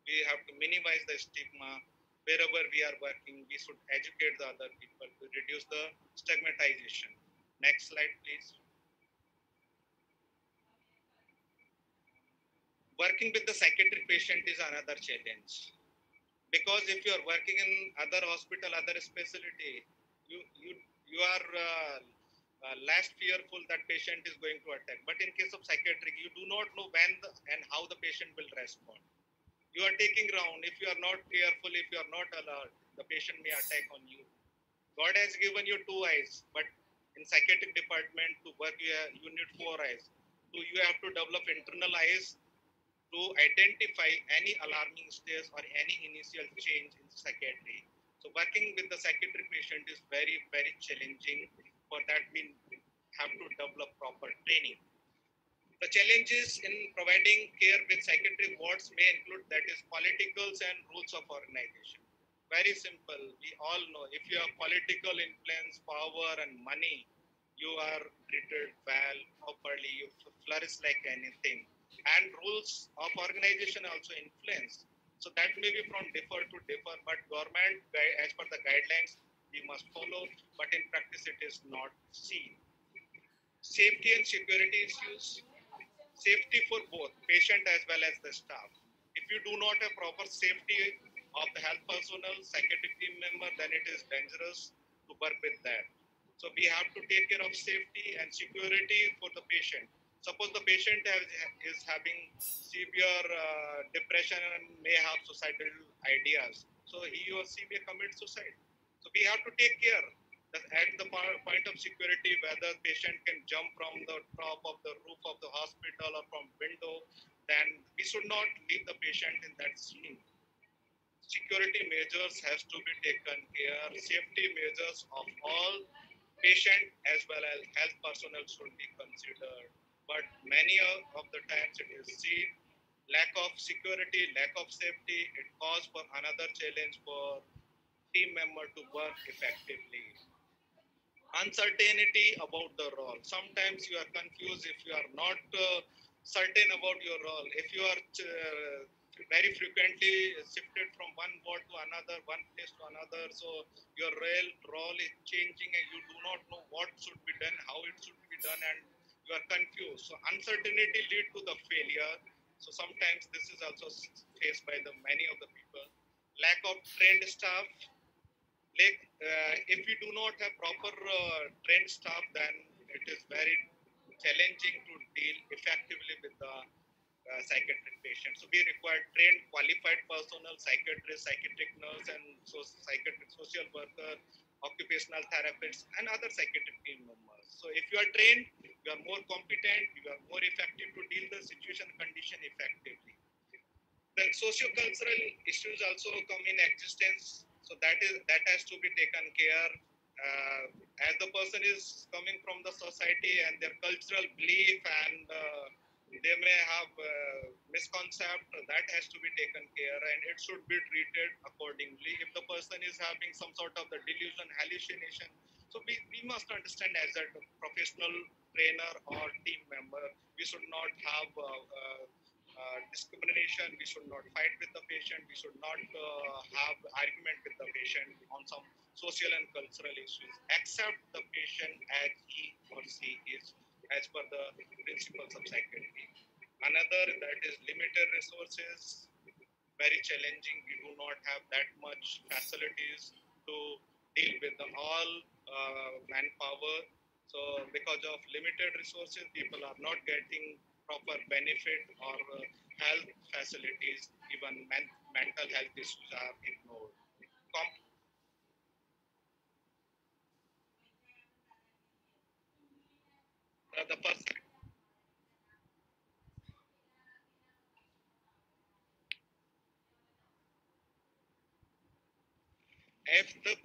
We have to minimize the stigma. Wherever we are working, we should educate the other people to reduce the stigmatization. Next slide, please. Working with the psychiatric patient is another challenge. Because if you are working in other hospital other specialty you you you are uh, uh, less fearful that patient is going to attack. But in case of psychiatric you do not know when the, and how the patient will respond. You are taking round. If you are not careful if you are not alert the patient may attack on you. God has given you two eyes but in psychiatric department to work you, have, you need four eyes. So you have to develop internal eyes to identify any alarming stage or any initial change in psychiatry. So working with the psychiatric patient is very, very challenging. For that, we have to develop proper training. The challenges in providing care with psychiatric wards may include that is politicals and rules of organization. Very simple. We all know if you have political influence, power, and money, you are treated well, properly, you flourish like anything. And rules of organization also influence. So that may be from differ to differ, but government, as per the guidelines, we must follow, but in practice it is not seen. Safety and security issues, safety for both patient as well as the staff. If you do not have proper safety of the health personnel, psychiatric team member, then it is dangerous to work with that. So we have to take care of safety and security for the patient. Suppose the patient has, is having severe uh, depression and may have suicidal ideas. So he or she may commit suicide. So we have to take care that at the point of security, whether patient can jump from the top of the roof of the hospital or from window, then we should not leave the patient in that scene. Security measures has to be taken care. Safety measures of all patient as well as health personnel should be considered. But many of the times it is seen lack of security, lack of safety, it calls for another challenge for team member to work effectively. Uncertainty about the role. Sometimes you are confused if you are not uh, certain about your role. If you are uh, very frequently shifted from one ward to another, one place to another, so your real role is changing and you do not know what should be done, how it should be done, and you are confused. So uncertainty lead to the failure. So sometimes this is also faced by the many of the people. Lack of trained staff, like uh, if we do not have proper uh, trained staff, then it is very challenging to deal effectively with the uh, psychiatric patients. So we require trained, qualified personnel, psychiatrists, psychiatric nurse, and so psychiatric social worker, occupational therapists, and other psychiatric team members. So if you are trained, you are more competent, you are more effective to deal the situation condition effectively. Then socio-cultural issues also come in existence so that is that has to be taken care. Uh, as the person is coming from the society and their cultural belief and uh, they may have uh, misconcept that has to be taken care and it should be treated accordingly if the person is having some sort of the delusion hallucination so we, we must understand as a professional trainer or team member we should not have uh, uh, uh, discrimination. We should not fight with the patient. We should not uh, have argument with the patient on some social and cultural issues, Accept the patient as he or she is as per the principles of psychiatry. Another that is limited resources, very challenging. We do not have that much facilities to deal with all manpower. So because of limited resources, people are not getting proper benefit or uh, health facilities, even men- mental health issues are ignored. Com- uh, the person if the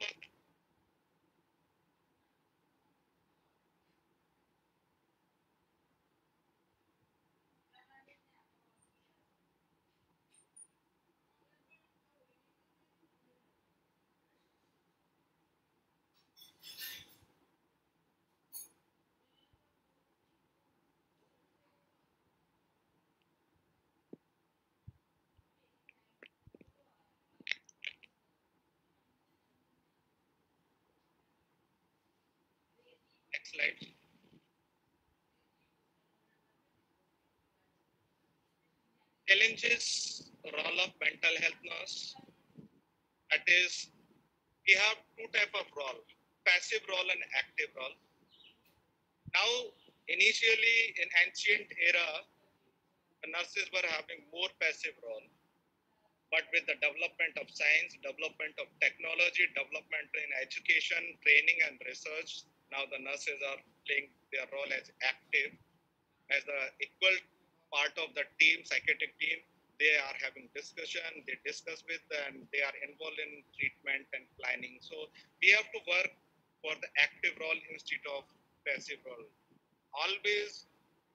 Next slide. Challenges, role of mental health nurse. That is, we have two type of role, passive role and active role. Now, initially in ancient era, nurses were having more passive role. But with the development of science, development of technology, development in education, training and research, now the nurses are playing their role as active, as the equal part of the team, psychiatric team. They are having discussion, they discuss with, and they are involved in treatment and planning. So we have to work for the active role instead of passive role. Always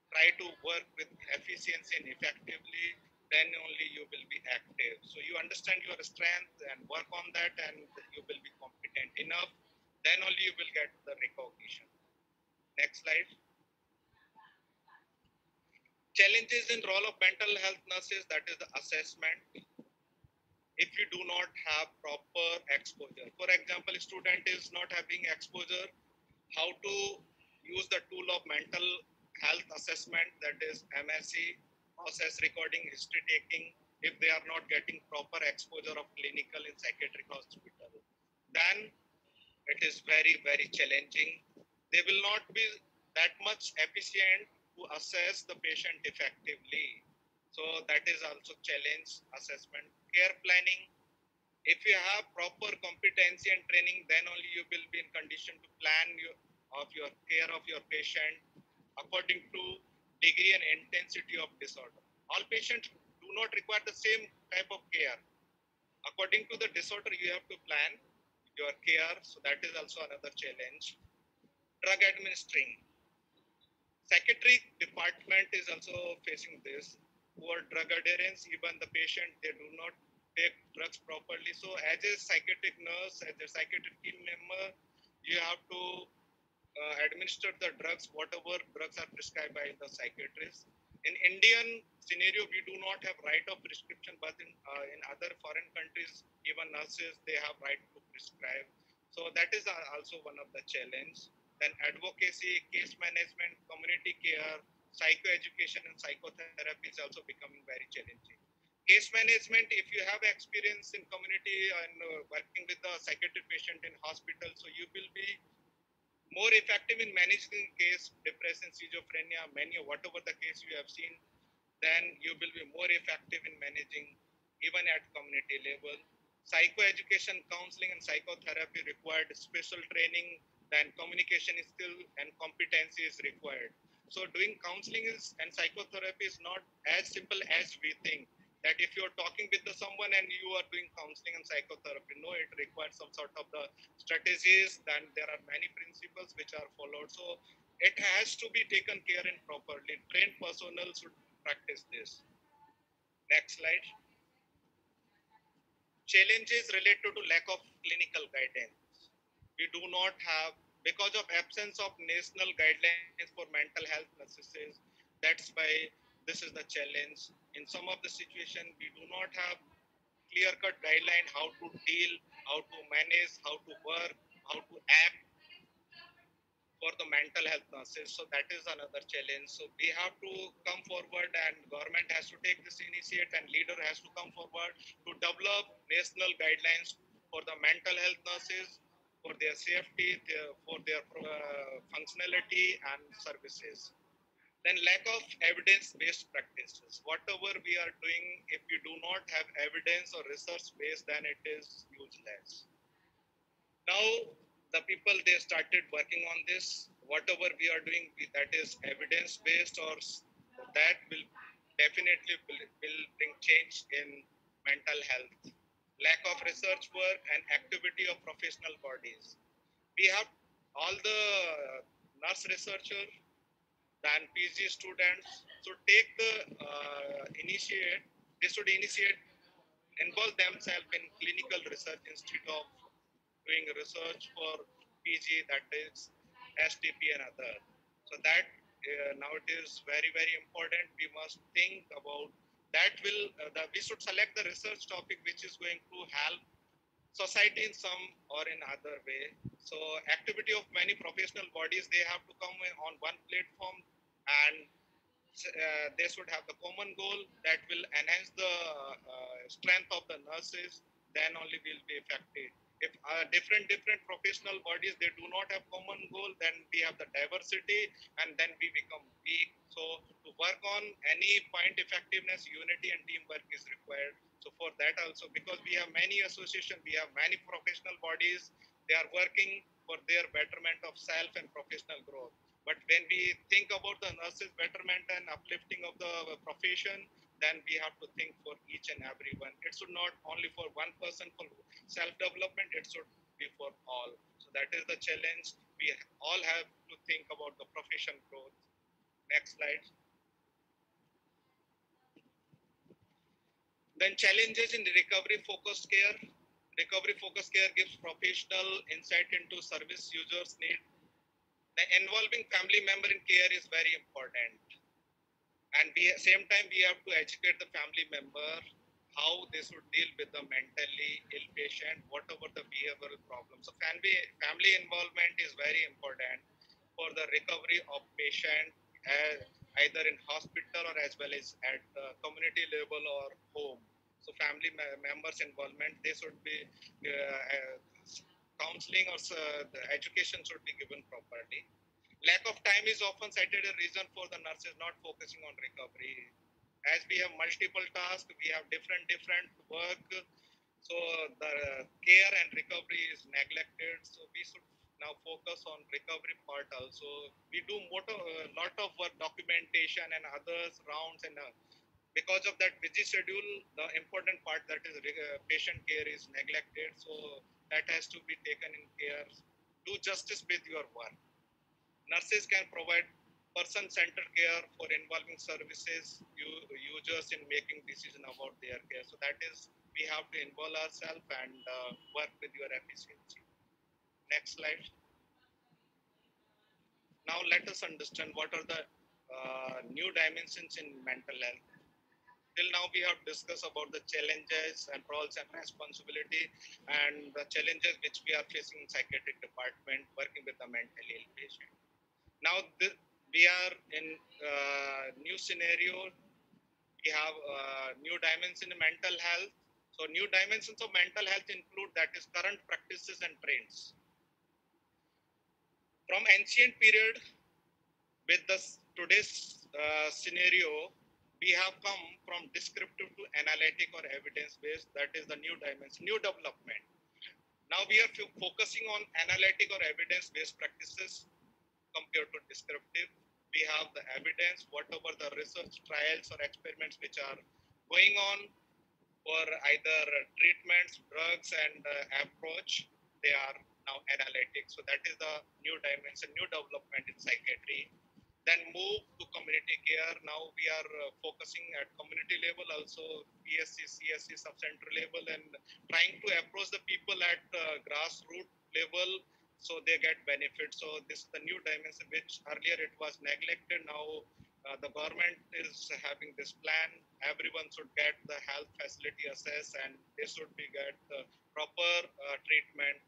try to work with efficiency and effectively, then only you will be active. So you understand your strength and work on that and you will be competent enough. Then only you will get the recognition. Next slide. Challenges in role of mental health nurses, that is the assessment. If you do not have proper exposure. For example, student is not having exposure, how to use the tool of mental health assessment, that is MSE, process recording, history taking, if they are not getting proper exposure of clinical in psychiatric hospital, then it is very, very challenging. They will not be that much efficient to assess the patient effectively. So that is also challenge assessment. Care planning. If you have proper competency and training, then only you will be in condition to plan your, of your care of your patient according to degree and intensity of disorder. All patients do not require the same type of care. According to the disorder, you have to plan your care. So that is also another challenge. Drug administering. Psychiatric department is also facing this. Poor drug adherence, even the patient, they do not take drugs properly. So as a psychiatric nurse, as a psychiatric team member, you have to uh, administer the drugs, whatever drugs are prescribed by the psychiatrist. In Indian scenario, we do not have right of prescription, but in, uh, in other foreign countries, even nurses, they have right to prescribe. So that is also one of the challenge. Then advocacy, case management, community care, psychoeducation and psychotherapy is also becoming very challenging. Case management, if you have experience in community and uh, working with the psychiatric patient in hospital, so you will be more effective in managing case, depression, schizophrenia, many, whatever the case you have seen, then you will be more effective in managing even at community level. Psychoeducation, counseling, and psychotherapy required special training, then communication skill and competency is required. So doing counseling is and psychotherapy is not as simple as we think. That if you're talking with someone and you are doing counseling and psychotherapy, no, it requires some sort of the strategies. Then there are many principles which are followed. So it has to be taken care in properly. Trained personnel should practice this. Next slide challenges related to lack of clinical guidance. We do not have, because of absence of national guidelines for mental health nurses, that's why this is the challenge. In some of the situation, we do not have clear-cut guideline how to deal, how to manage, how to work, how to act for the mental health nurses. So that is another challenge. So we have to come forward and government has to take this initiative and leader has to come forward to develop national guidelines for the mental health nurses, for their safety, for their uh, functionality and services. Then lack of evidence-based practices. Whatever we are doing, if you do not have evidence or research-based, then it is useless. Now, the people they started working on this whatever we are doing that is evidence based or that will definitely will bring change in mental health lack of research work and activity of professional bodies we have all the nurse researcher and pg students should take the uh, initiate they should initiate involve themselves in clinical research instead of doing research for PG, that is STP and other. So that uh, now it is very, very important. We must think about that will, uh, the, we should select the research topic which is going to help society in some or in other way. So activity of many professional bodies, they have to come on one platform and uh, they should have the common goal that will enhance the uh, strength of the nurses, then only will be effective if uh, different different professional bodies they do not have common goal then we have the diversity and then we become weak. So to work on any point effectiveness unity and teamwork is required. So for that also because we have many associations we have many professional bodies they are working for their betterment of self and professional growth. But when we think about the nurses betterment and uplifting of the profession then we have to think for each and every one. It should not only for one person for self-development, it should be for all. So that is the challenge. We all have to think about the profession growth. Next slide. Then challenges in recovery focused care. Recovery focused care gives professional insight into service users need. The involving family member in care is very important. And we same time we have to educate the family member how they should deal with the mentally ill patient, whatever the behavioral problems. So family family involvement is very important for the recovery of patient either in hospital or as well as at the community level or home. So family members involvement, they should be uh, uh, counseling or uh, the education should be given properly. Lack of time is often cited a reason for the nurses not focusing on recovery. As we have multiple tasks, we have different different work. So the care and recovery is neglected. So we should now focus on recovery part also. We do a lot of work documentation and others rounds and uh, because of that busy schedule, the important part that is uh, patient care is neglected. So that has to be taken in care. Do justice with your work. Nurses can provide person-centered care for involving services users in making decision about their care. So that is we have to involve ourselves and uh, work with your efficiency. Next slide. Now let us understand what are the uh, new dimensions in mental health. Till now we have discussed about the challenges and roles and responsibility and the challenges which we are facing in psychiatric department working with the mentally ill patient. Now the, we are in uh, new scenario. We have uh, new dimensions in mental health. So new dimensions of mental health include that is current practices and trends from ancient period with the today's uh, scenario we have come from descriptive to analytic or evidence based that is the new dimension new development now we are focusing on analytic or evidence based practices compared to descriptive we have the evidence whatever the research trials or experiments which are going on for either treatments drugs and uh, approach they are now analytics. So that is the new dimension, new development in psychiatry. Then move to community care. Now we are uh, focusing at community level, also PSC, CSC, subcenter level, and trying to approach the people at uh, grassroots level so they get benefits. So this is the new dimension, which earlier it was neglected. Now uh, the government is having this plan. Everyone should get the health facility assessed, and they should be get the proper uh, treatment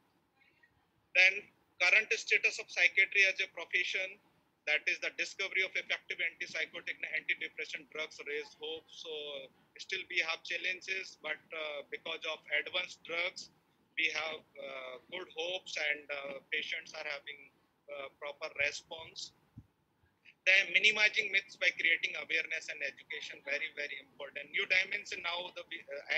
then current status of psychiatry as a profession, that is the discovery of effective antipsychotic and antidepressant drugs raise hope. So still we have challenges, but uh, because of advanced drugs, we have uh, good hopes and uh, patients are having uh, proper response. Then minimizing myths by creating awareness and education, very, very important. New dimension now, the,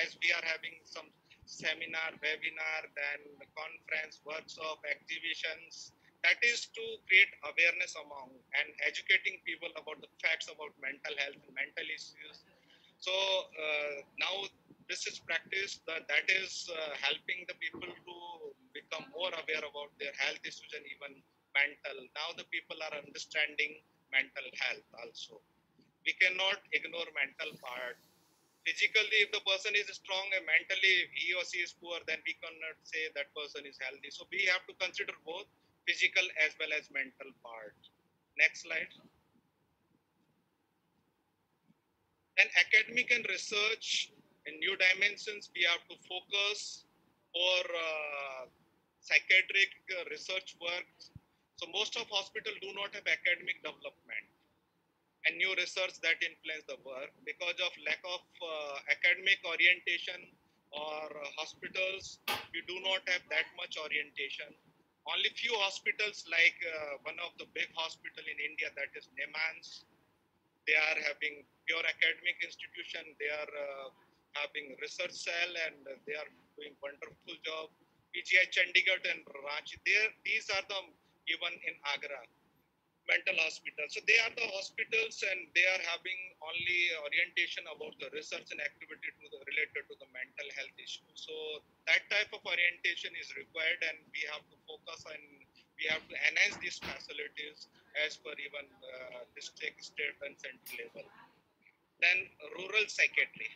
as we are having some seminar, webinar, then conference, workshop, exhibitions. That is to create awareness among and educating people about the facts about mental health and mental issues. So uh, now this is practice that, that is uh, helping the people to become more aware about their health issues and even mental. Now the people are understanding mental health also. We cannot ignore mental part physically if the person is strong and mentally he or she is poor then we cannot say that person is healthy so we have to consider both physical as well as mental part next slide and academic and research in new dimensions we have to focus for uh, psychiatric uh, research work. So most of hospital do not have academic development and new research that influence the work because of lack of uh, academic orientation or uh, hospitals we do not have that much orientation. Only few hospitals like uh, one of the big hospital in india that is NIMHANS they are having pure academic institution. They are uh, having research cell and they are doing wonderful job pgi chandigarh and ranchi these are the even in agra mental hospital. So they are the hospitals and they are having only orientation about the research and activity to the, related to the mental health issue. So that type of orientation is required and we have to focus on we have to enhance these facilities as per even uh, district, state, and central level. Then rural psychiatry.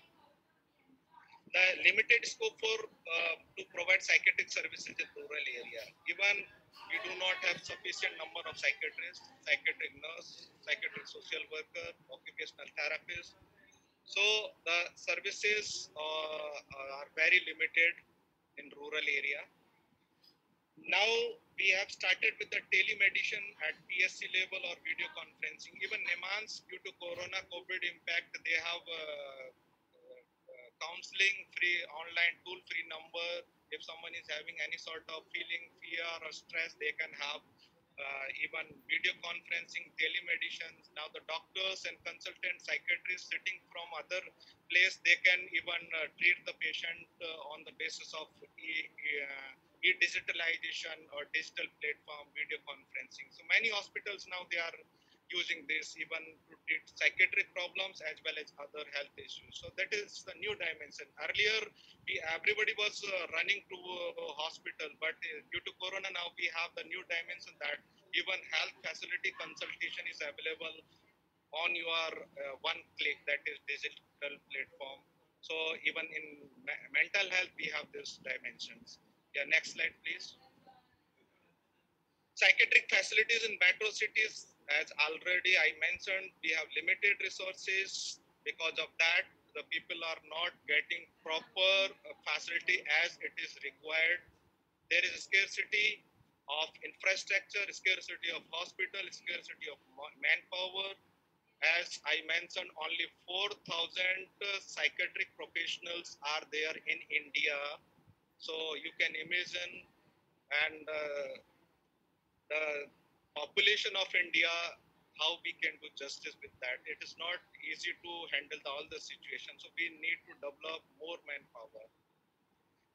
The limited scope for uh, to provide psychiatric services in rural area. Even we do not have sufficient number of psychiatrists, psychiatric nurse, psychiatric social worker, occupational therapist. So the services uh, are very limited in rural area. Now we have started with the telemedicine at PSC level or video conferencing. Even NIMHANS, due to Corona COVID impact, they have uh, counseling free online tool free number. If someone is having any sort of feeling fear or stress, they can have uh, even video conferencing, telemedicine. Now the doctors and consultant psychiatrists sitting from other place, they can even uh, treat the patient uh, on the basis of e- e- e-digitalization or digital platform video conferencing. So many hospitals now they are using this even to treat psychiatric problems as well as other health issues. So that is the new dimension. Earlier, we, everybody was uh, running to uh, hospital, but uh, due to Corona now we have the new dimension that even health facility consultation is available on your uh, one click that is digital platform. So even in me- mental health, we have these dimensions. Yeah, next slide, please. Psychiatric facilities in metro cities, as already I mentioned, we have limited resources. Because of that, the people are not getting proper uh, facility as it is required. There is a scarcity of infrastructure, scarcity of hospital, scarcity of manpower. As I mentioned, only 4,000 uh, psychiatric professionals are there in India. So you can imagine, and uh, the population of India, how we can do justice with that. It is not easy to handle the, all the situations. So we need to develop more manpower.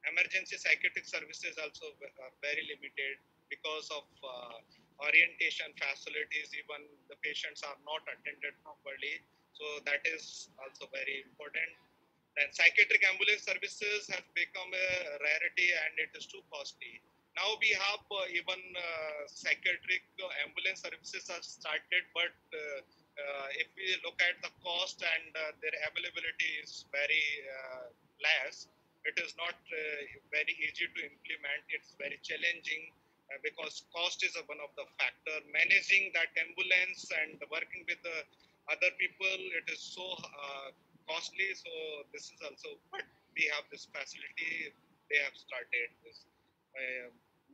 Emergency psychiatric services also are very limited because of uh, orientation facilities. Even the patients are not attended properly. So that is also very important. Then psychiatric ambulance services have become a rarity and it is too costly. Now we have uh, even uh, psychiatric uh, ambulance services are started, but if we look at the cost and their availability is very less, it is not very easy to implement. It's very challenging because cost is one of the factor. Managing that ambulance and working with the other people, it is so uh, costly. So this is also, but we have this facility. They have started this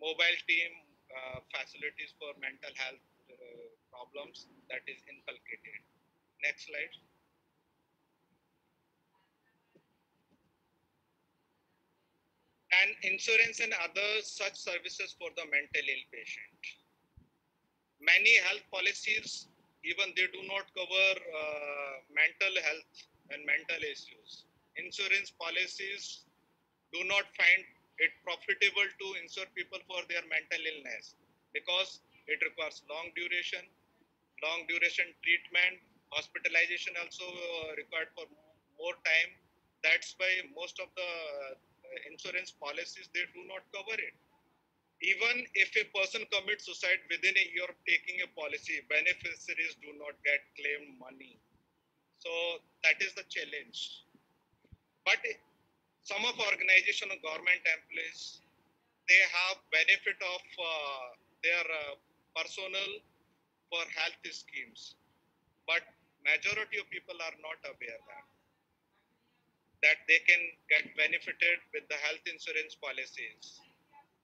mobile team uh, facilities for mental health uh, problems that is inculcated. Next slide. And insurance and other such services for the mental ill patient. Many health policies, even they do not cover uh, mental health and mental issues. Insurance policies do not find it profitable to insure people for their mental illness because it requires long duration, long duration treatment, hospitalization also uh, required for more time. That's why most of the uh, insurance policies they do not cover it. Even if a person commits suicide within a year of taking a policy, beneficiaries do not get claim money. So that is the challenge. But some of organization government employees they have benefit of uh, their uh, personnel for health schemes. But majority of people are not aware that that they can get benefited with the health insurance policies.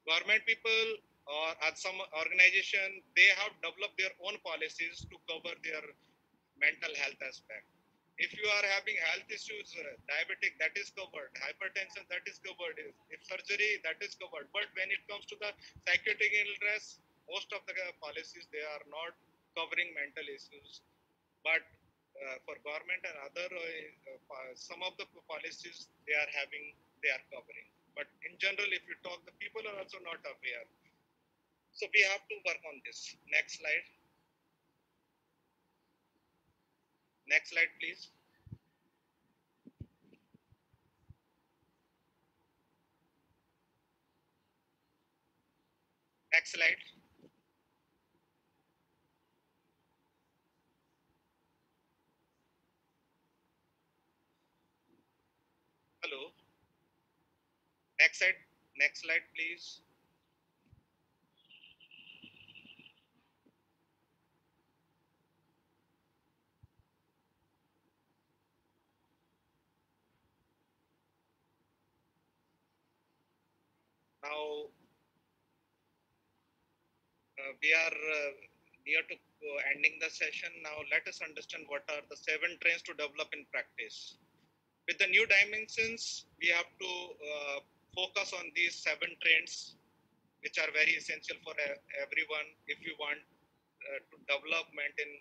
Government people or at some organization they have developed their own policies to cover their mental health aspect if you are having health issues, uh, diabetic, that is covered, hypertension, that is covered, if, if surgery, that is covered. But when it comes to the psychiatric illness, most of the uh, policies, they are not covering mental issues. But uh, for government and other, uh, some of the policies, they are having, they are covering. But in general, if you talk, the people are also not aware. So we have to work on this. Next slide. Next slide, please. Next slide. Hello. Next slide. Next slide, please. Now, uh, we are uh, near to uh, ending the session. Now, let us understand what are the seven trends to develop in practice. With the new dimensions, we have to uh, focus on these seven trends, which are very essential for uh, everyone if you want uh, to development in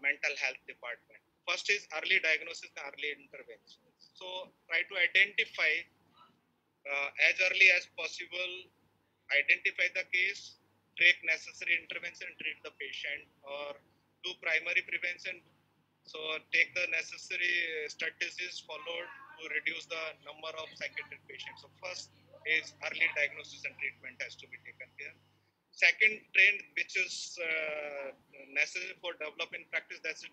mental health department. First is early diagnosis and early intervention. So, try to identify uh, as early as possible, identify the case, take necessary intervention, treat the patient, or do primary prevention. So take the necessary strategies followed to reduce the number of psychiatric patients. So first is early diagnosis and treatment has to be taken care. Second trend, which is uh, necessary for development practice, that's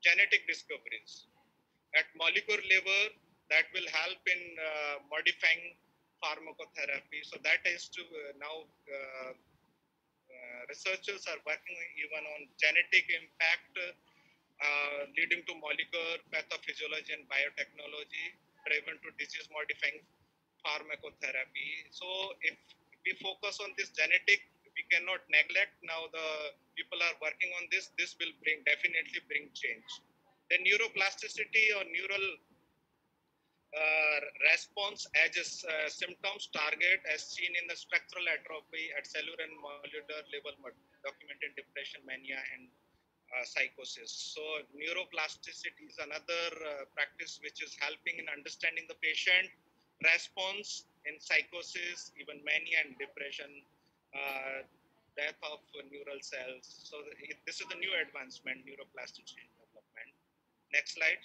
genetic discoveries. At molecular level, that will help in uh, modifying pharmacotherapy. So that is to uh, now uh, researchers are working even on genetic impact leading to molecular pathophysiology and biotechnology driven to disease modifying pharmacotherapy. So if we focus on this genetic, we cannot neglect now the people are working on this. This will bring definitely bring change. The neuroplasticity or neural response as uh, symptoms target as seen in the spectral atrophy at cellular and molecular level documented depression, mania, and uh, psychosis. So neuroplasticity is another uh, practice which is helping in understanding the patient response in psychosis, even mania and depression, uh, death of neural cells. So this is the new advancement, neuroplasticity development. Next slide.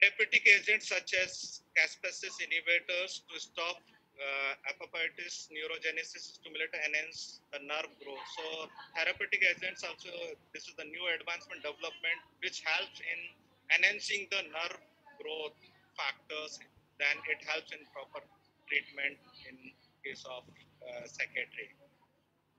Therapeutic agents such as caspases inhibitors to stop uh, apoptosis neurogenesis stimulate enhance the nerve growth. So therapeutic agents also, this is the new advancement development which helps in enhancing the nerve growth factors. Then it helps in proper treatment in case of uh.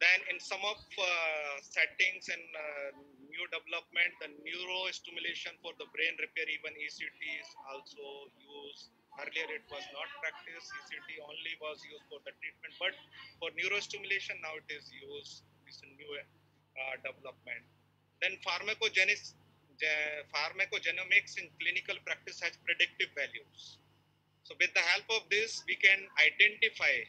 Then in some of uh, settings and uh, new development, the neurostimulation for the brain repair, even ECT is also used. Earlier it was not practiced, ECT only was used for the treatment, but for neurostimulation now it is used. This new uh, development. Then pharmacogenesis, pharmacogenomics in clinical practice has predictive values. So with the help of this, we can identify,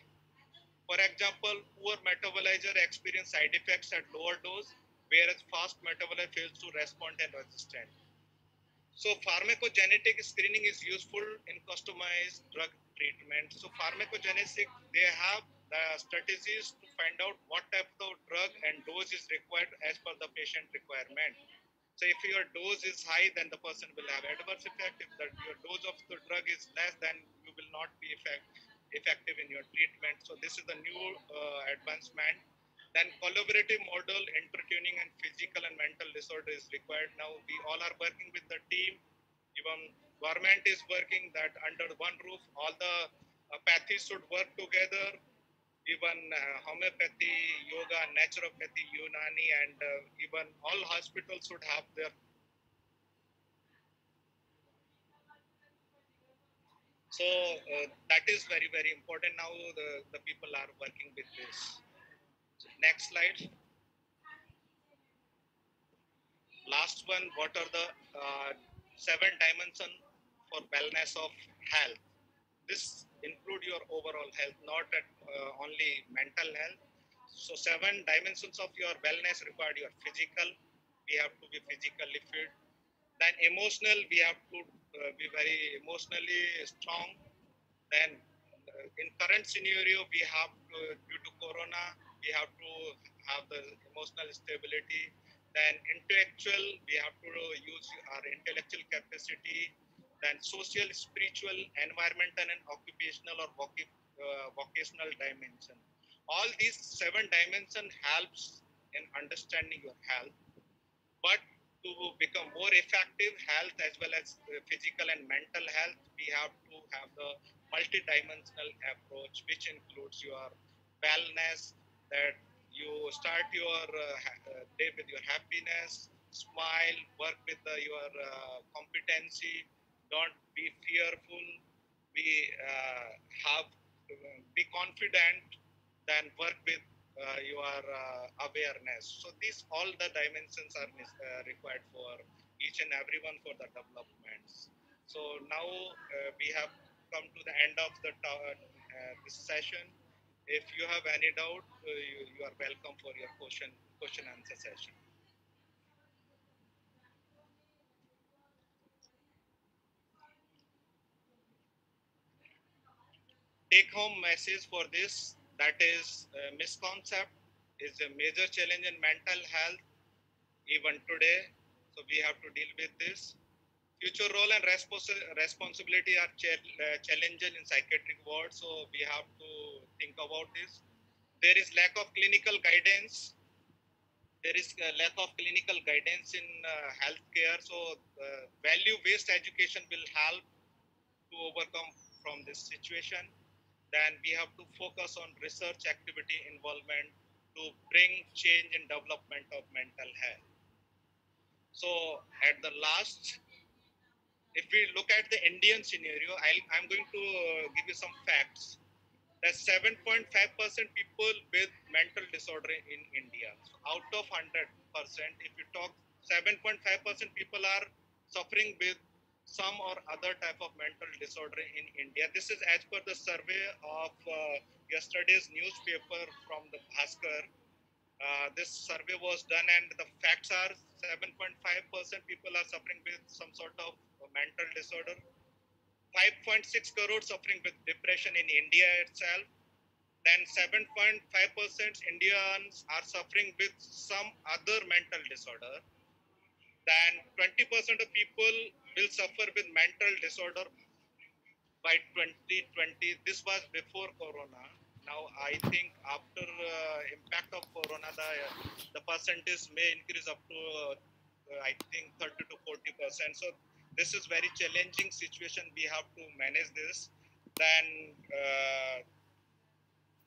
for example, poor metabolizer experience side effects at lower dose whereas fast metabolites fails to respond and resistant. So pharmacogenetic screening is useful in customized drug treatment. So pharmacogenetic, they have the strategies to find out what type of drug and dose is required as per the patient requirement. So if your dose is high, then the person will have adverse effect. If the, your dose of the drug is less, then you will not be effect, effective in your treatment. So this is the new uh, advancement then collaborative model, intertuning and physical and mental disorder is required. Now we all are working with the team. Even government is working that under one roof, all the uh, pathies should work together. Even uh, homeopathy, yoga, naturopathy, Unani, and uh, even all hospitals should have their so uh, that is very very important now the, the people are working with this Next slide. Last one, what are the uh, seven dimensions for wellness of health? This include your overall health, not at, uh, only mental health. So seven dimensions of your wellness required your physical, we have to be physically fit. Then emotional, we have to uh, be very emotionally strong. Then uh, in current scenario, we have due to Corona, we have to have the emotional stability. Then intellectual, we have to use our intellectual capacity. Then social, spiritual, environmental, and occupational or uh, vocational dimension. All these seven dimension helps in understanding your health. But to become more effective health as well as uh, physical and mental health, we have to have the multidimensional approach, which includes your wellness, that you start your uh, uh, day with your happiness, smile, work with uh, your uh, competency, don't be fearful, be uh, have be confident, then work with your awareness. So these all the dimensions are required for each and everyone for the developments. So now we have come to the end of the this session. If you have any doubt, you, you are welcome for your question question answer session. Take home message for this that is uh, misconcept is a major challenge in mental health even today. So we have to deal with this. Future role and respons- responsibility are ch- uh, challenges in psychiatric ward. So we have to think about this there is lack of clinical guidance there is a lack of clinical guidance in uh, healthcare so uh, value based education will help to overcome from this situation then we have to focus on research activity involvement to bring change in development of mental health. So at the last, if we look at the Indian scenario, i am going to uh, give you some facts. There's 7.5% people with mental disorder in India. So out of 100%, if you talk, 7.5% people are suffering with some or other type of mental disorder in India. This is as per the survey of uh, yesterday's newspaper from the Bhaskar. Uh, this survey was done, and the facts are 7.5% people are suffering with some sort of mental disorder. 5.6 crore suffering with depression in India itself. Then 7.5% Indians are suffering with some other mental disorder. Then 20% of people will suffer with mental disorder by 2020. This was before Corona. Now I think after uh, impact of Corona, the the percentage may increase up to uh, I think 30 to 40 percent. So this is very challenging situation. We have to manage this. Then uh,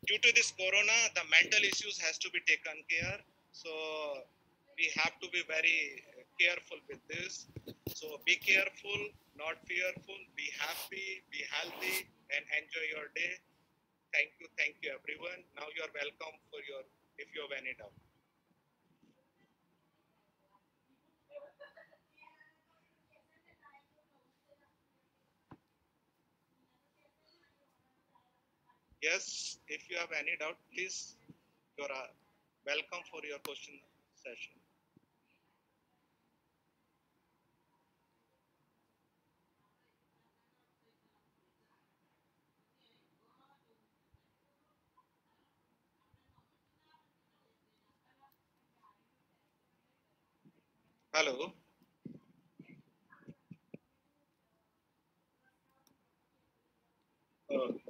due to this Corona, the mental issues has to be taken care. So we have to be very careful with this. So be careful, not fearful, be happy, be healthy, and enjoy your day. Thank you, thank you, everyone. Now you are welcome for your, if you have any doubt. Yes, if you have any doubt, please, you are uh, welcome for your question session. Hello.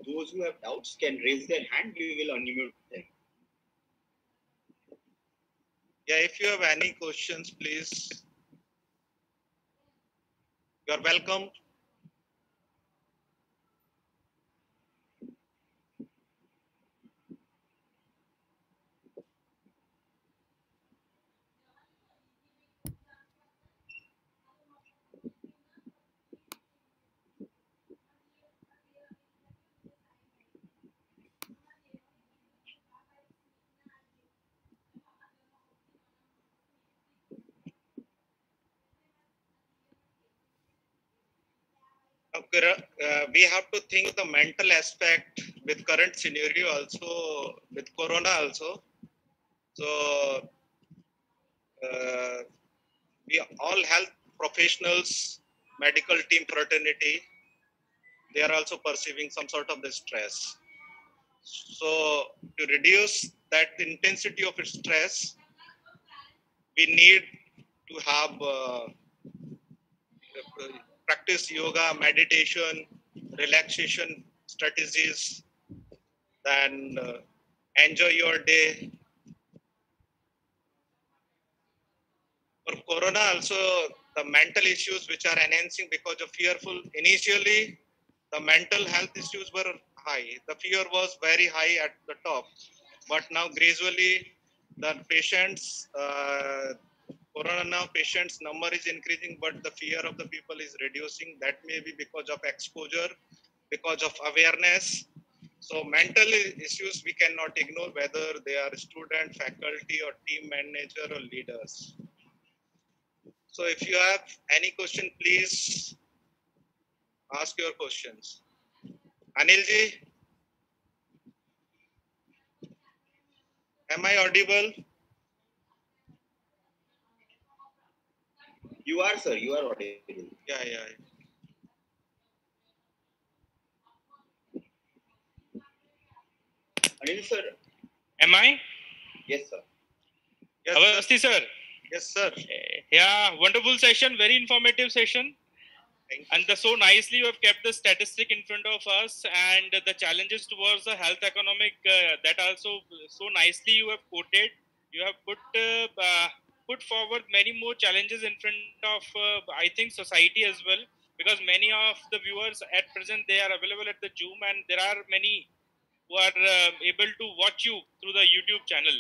Those who have doubts can raise their hand. We will unmute them. Yeah, if you have any questions, please. You're welcome uh, we have to think the mental aspect with current scenario also with corona also. So uh, we all health professionals medical team fraternity they are also perceiving some sort of the stress. So to reduce that intensity of stress we need to have uh, practice yoga, meditation, relaxation strategies, then uh, enjoy your day. For corona, also the mental issues which are enhancing because of fearful. Initially, the mental health issues were high. The fear was very high at the top, but now gradually the patients, uh, corona now patients number is increasing, but the fear of the people is reducing. That may be because of exposure, because of awareness. So mental issues we cannot ignore whether they are student, faculty, or team manager or leaders. So if you have any question, please ask your questions. Anilji, am I audible? You are, sir. You are audible. Yeah, yeah. Anil, sir. Am I? Yes, sir. Yes, sir. Avasti sir. Yes, sir. Yeah, wonderful session, very informative session. And the, so nicely you have kept the statistic in front of us and the challenges towards the health economic uh, that also so nicely you have quoted. You have put uh, uh, put forward many more challenges in front of uh, I think society as well because many of the viewers at present they are available at the Zoom and there are many who are uh, able to watch you through the YouTube channel.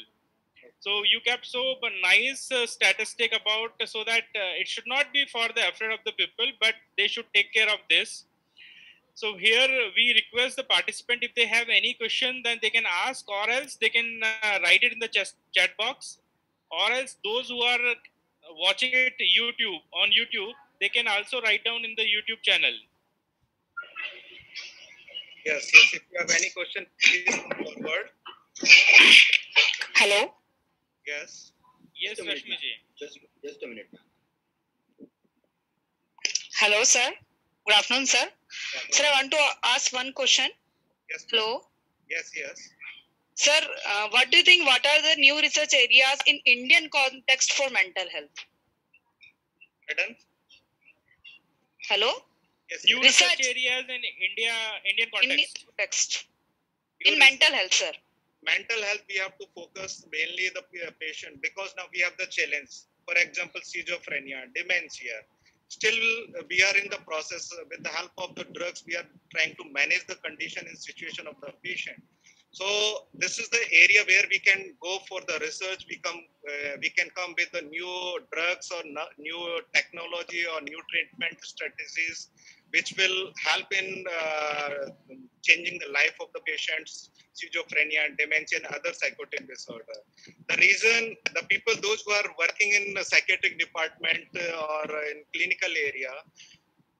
So you kept so a nice uh, statistic about so that uh, it should not be for the effort of the people, but they should take care of this. So here we request the participant if they have any question, then they can ask, or else they can uh, write it in the chat box, or else those who are uh, watching it YouTube on YouTube, they can also write down in the YouTube channel. Yes, yes. If you have any question, please come forward. Hello. Yes. Yes, Just a minute, Rashmi ji. Just, just a minute. Hello, sir. Good afternoon, sir. Sir, I want to ask one question. Yes. Hello. Yes, yes. Sir, uh, what do you think? What are the new research areas in Indian context for mental health? Madam? Hello? Yes. New research Research. areas in India, Indian Indian context. New In research. mental health, sir. mental health we have to focus mainly the patient because now we have the challenge for example schizophrenia dementia still uh, we are in the process uh, with the help of the drugs we are trying to manage the condition and situation of the patient so this is the area where we can go for the research. We come uh, we can come with the new drugs or new technology or new treatment strategies which will help in uh, changing the life of the patients schizophrenia and dementia and other psychotic disorder. The reason the people those who are working in the psychiatric department uh, or in clinical area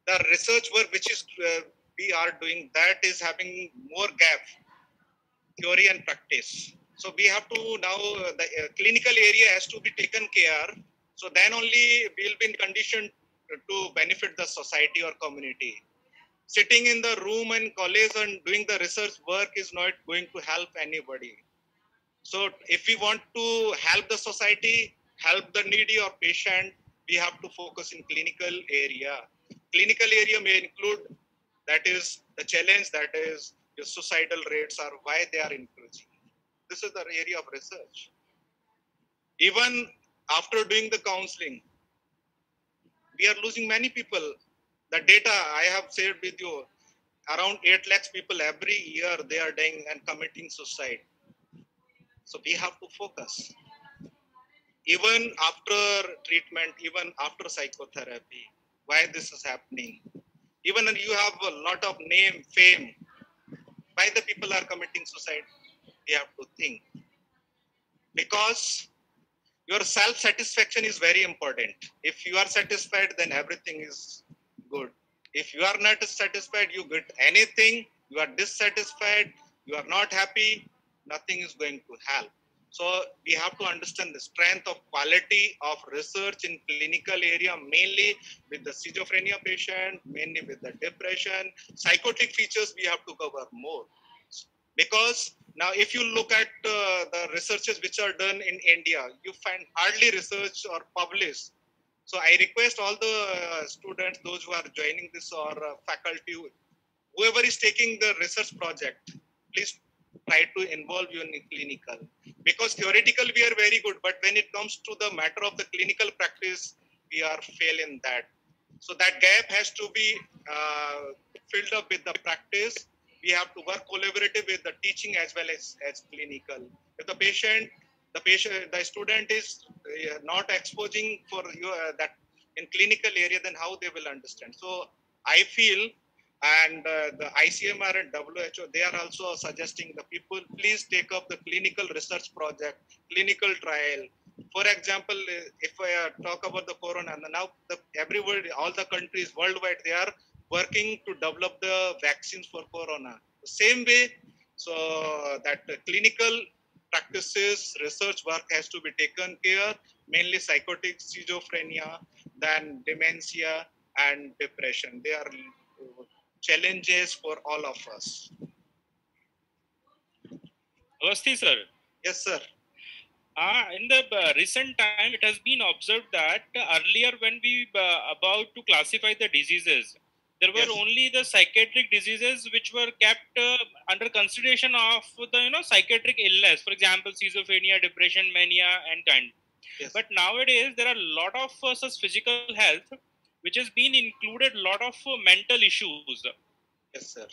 the research work which is uh, we are doing that is having more gap theory and practice. So we have to now the uh, clinical area has to be taken care. So then only we'll be in condition to benefit the society or community. Sitting in the room in college and doing the research work is not going to help anybody. So if we want to help the society help the needy or patient we have to focus in clinical area. Clinical area may include that is the challenge that is the suicidal rates are why they are increasing. This is the area of research. Even after doing the counseling we are losing many people. The data i have shared with you around 8 lakhs people every year they are dying and committing suicide. So we have to focus. Even after treatment even after psychotherapy why this is happening? Even you have a lot of name fame why the people are committing suicide we have to think. Because your self satisfaction is very important. If you are satisfied then everything is good. If you are not satisfied you get anything. You are dissatisfied. You are not happy. Nothing is going to help so we have to understand the strength of quality of research in clinical area mainly with the schizophrenia patient mainly with the depression. Psychotic features we have to cover more. Because now if you look at uh, the researches which are done in india you find hardly research or published so i request all the uh, students those who are joining this or uh, faculty whoever is taking the research project please try to involve you in clinical. Because theoretical we are very good but when it comes to the matter of the clinical practice we are fail in that. So that gap has to be uh, filled up with the practice. We have to work collaborative with the teaching as well as as clinical. If the patient the patient the student is uh, not exposing for you uh, that in clinical area then how they will understand? So i feel and uh, the icmr and who they are also suggesting the people please take up the clinical research project clinical trial. For example if i uh, talk about the corona and now the everybody all the countries worldwide they are working to develop the vaccines for corona. The same way so that clinical practices research work has to be taken care mainly psychotic schizophrenia then dementia and depression. They are challenges for all of us Avasthi, sir. yes sir Uh, in the uh, recent time, it has been observed that earlier, when we uh, about to classify the diseases, there were Yes. only the psychiatric diseases which were kept uh, under consideration of the you know psychiatric illness. For example, schizophrenia, depression, mania, and kind. yes But nowadays, there are a lot of uh, such physical health which has been included. A lot of uh, mental issues. yes sir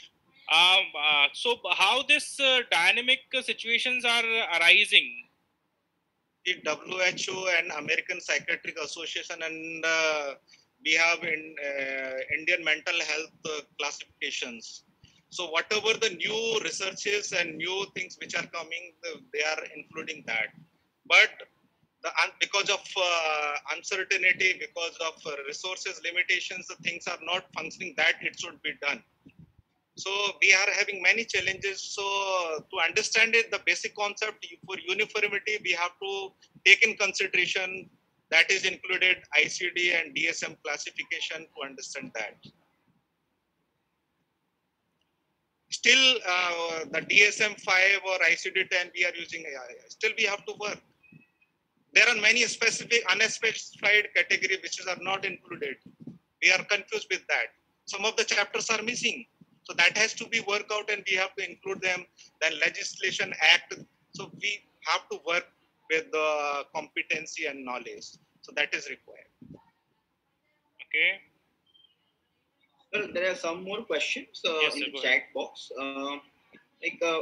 Um, uh, so, how this uh, dynamic uh, situations are arising? the WHO and American Psychiatric Association and uh, we have in uh, Indian mental health uh, classifications. So whatever the new researches and new things which are coming, they are including that. But the because of uh, uncertainty, because of uh, resources limitations, the things are not functioning that it should be done. So we are having many challenges. So to understand it, the basic concept for uniformity, we have to take in consideration that is included ICD and DSM classification to understand that. Still, uh, the DSM 5 or ICD 10 we are using AI. Still, we have to work. There are many specific unspecified categories which are not included. We are confused with that. Some of the chapters are missing. So that has to be worked out and we have to include them. Then legislation act. So we have to work with the competency and knowledge. So that is required. Okay. Well, there are some more questions uh, Yes, in the go chat box. Uh, like uh,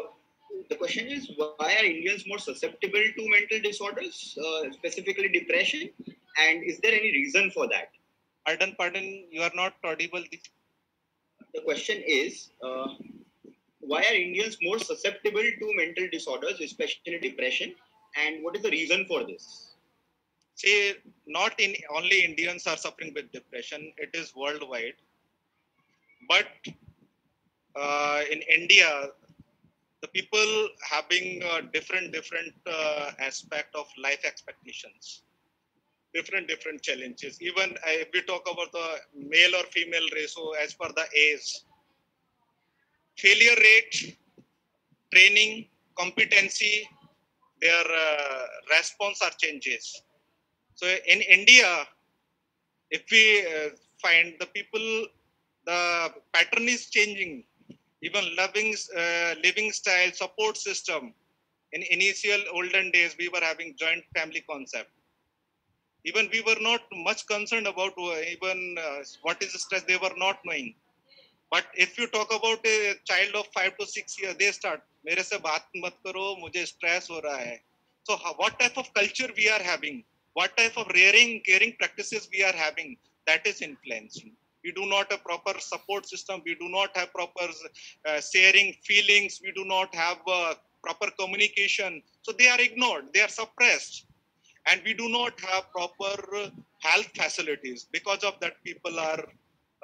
the question is, why are Indians more susceptible to mental disorders, uh, specifically depression, and is there any reason for that? Pardon, pardon, you are not audible. The question is, uh, why are Indians more susceptible to mental disorders, especially depression, and what is the reason for this? See, not in only Indians are suffering with depression, it is worldwide. But uh, in India, the people having uh, different different uh, aspect of life expectations, different different challenges. Even uh, if we talk about the male or female ratio as per the age, failure rate, training, competency, their uh, response are changes. So in India, if we uh, find the people, the pattern is changing Even living, uh, living style, support system. In initial olden days, we were having joint family concept. Even we were not much concerned about uh, even uh, what is stress. They were not knowing. But if you talk about a child of five to six years, they start. मेरे से बात मत करो मुझे stress हो रहा है. So how- what type of culture we are having? what type of rearing caring practices we are having that is influencing we do not have proper support system. We do not have proper uh, sharing feelings. We do not have uh, proper communication. So they are ignored. They are suppressed. And we do not have proper health facilities. Because of that people are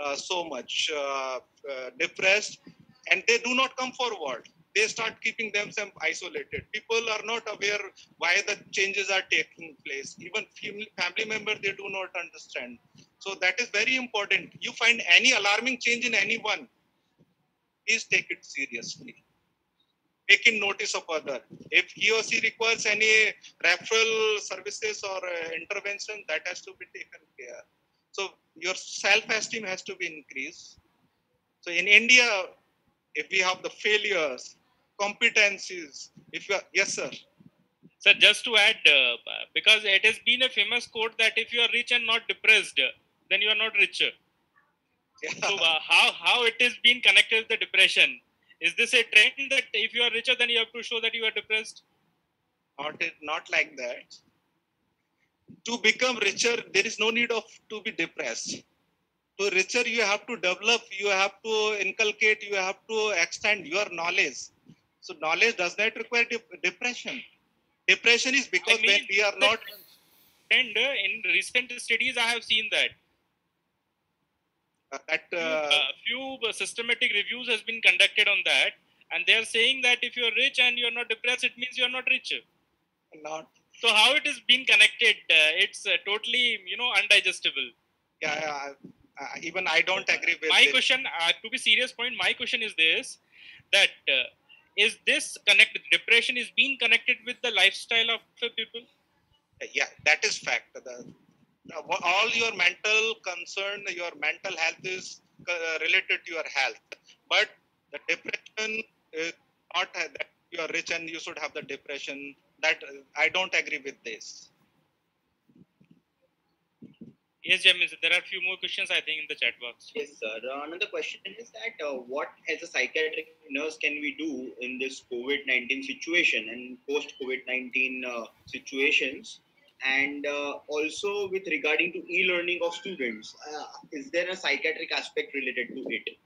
uh, so much uh, uh, depressed. And they do not come forward. They start keeping themselves isolated. People are not aware why the changes are taking place. Even family, family members, they do not understand. So that is very important. You find any alarming change in anyone, please take it seriously. Taking notice of other. If he or she requires any referral services or uh, intervention, that has to be taken care. So your self-esteem has to be increased. So in India, if we have the failures, competencies. If you are, yes, sir. So just to add, uh, because it has been a famous quote that if you are rich and not depressed, then you are not richer. Yeah. So uh, how how it is being connected with the depression? Is this a trend that if you are richer, then you have to show that you are depressed? not it, not like that. To become richer, there is no need of to be depressed. To richer, you have to develop, you have to inculcate, you have to extend your knowledge. So knowledge does not require dep- depression. Depression is because when mean we are not And in recent studies, I have seen that that few, uh, uh, few uh, systematic reviews has been conducted on that, and they are saying that if you are rich and you are not depressed, it means you are not rich. not So how it is being connected? Uh, it's uh, totally you know undigestible. yeah, yeah, uh, even I don't agree with my it. question uh, to be serious point my question is this that uh, is this connected depression is being connected with the lifestyle of the people yeah that is fact the- all your mental concern your mental health is uh, related to your health but the depression is not that you are rich and you should have the depression that uh, i don't agree with this yes James, there are a few more questions i think in the chat box Yes, sir. Uh, another question is that uh, what, as a psychiatric nurse, can we do in this COVID 19 situation and post COVID 19 uh, situations? And uh, also with regarding to e learning of students, uh, is there a psychiatric aspect related to it?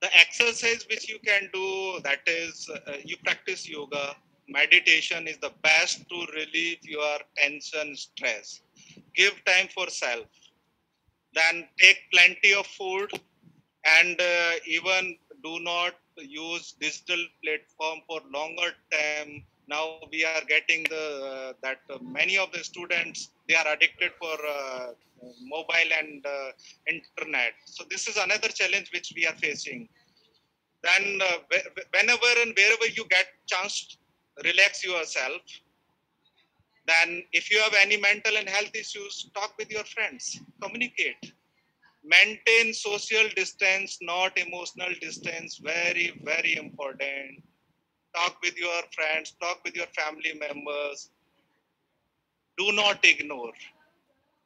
the exercise which you can do that is uh, you practice yoga. Meditation is the best to relieve your tension stress. Give time for self. Then take plenty of food and uh, even do not use digital platform for longer time now we are getting the uh, that uh, many of the students they are addicted for uh, mobile and internet. So this is another challenge which we are facing. Then whe- whe- whenever and wherever you get chance relax yourself then if you have any mental and health issues talk with your friends. Communicate. Maintain social distance not emotional distance. Very very important talk with your friends talk with your family members. Do not ignore.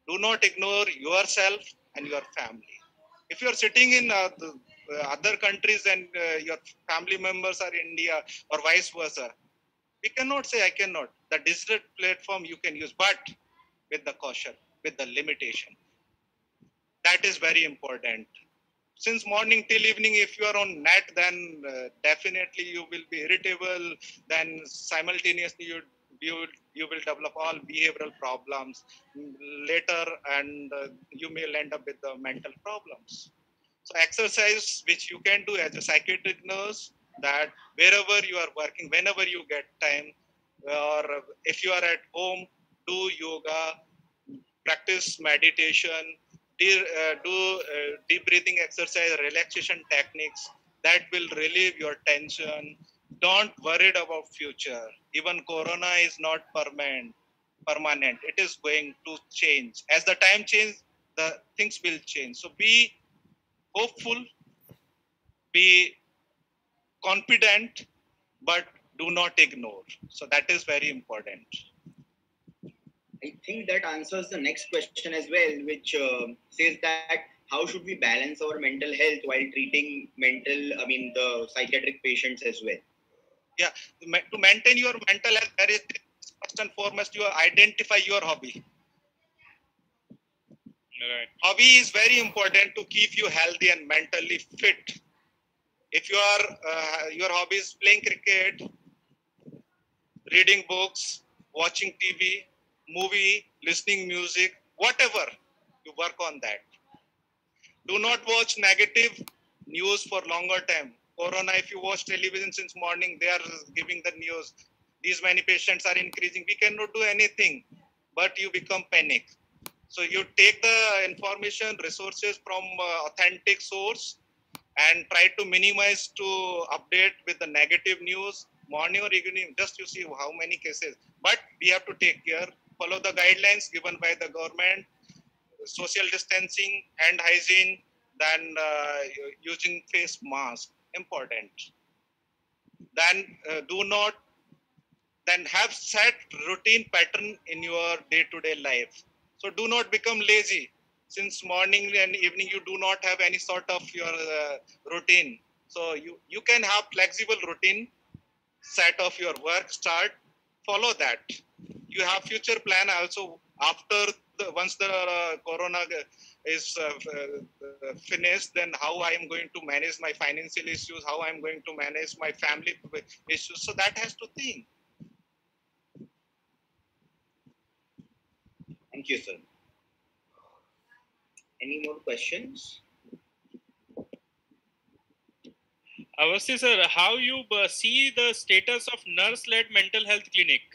Do not ignore yourself and your family. If you are sitting in uh, the, uh, other countries and uh, your family members are india or vice versa we cannot say i cannot. The digital platform you can use but with the caution with the limitation. That is very important since morning till evening if you are on net then uh, definitely you will be irritable. Then simultaneously you you will, you will develop all behavioral problems. Later and uh, you may end up with the mental problems. So exercise which you can do as a psychiatric nurse that wherever you are working whenever you get time or if you are at home do yoga practice meditation de- uh, do uh, deep breathing exercise relaxation techniques that will relieve your tension. Don't worry about future. Even corona is not permanent permanent. It is going to change. As the time change the things will change. So be hopeful be confident but do not ignore. So that is very important I think that answers the next question as well, which uh, says that how should we balance our mental health while treating mental, I mean, the psychiatric patients as well? Yeah, to maintain your mental health there is first and foremost you identify your hobby. Right. Hobby is very important to keep you healthy and mentally fit. If you are uh, your hobby is playing cricket reading books watching tv movie listening music whatever you work on that. Do not watch negative news for longer time. Corona if you watch television since morning they are giving the news. These many patients are increasing. We cannot do anything but you become panic. So you take the information resources from uh, authentic source and try to minimize to update with the negative news. Morning or evening just you see how many cases. But we have to take care follow the guidelines given by the government social distancing hand hygiene then uh, using face mask important. Then uh, do not then have set routine pattern in your day-to-day life. So do not become lazy. Since morning and evening you do not have any sort of your uh, routine. So you you can have flexible routine set of your work start follow that you have future plan also after the, once the uh, corona is uh, uh, finished then how i am going to manage my financial issues how i am going to manage my family issues so that has to think Thank you, sir. Any more questions? Avasti sir, how you uh, see the status of nurse-led mental health clinic?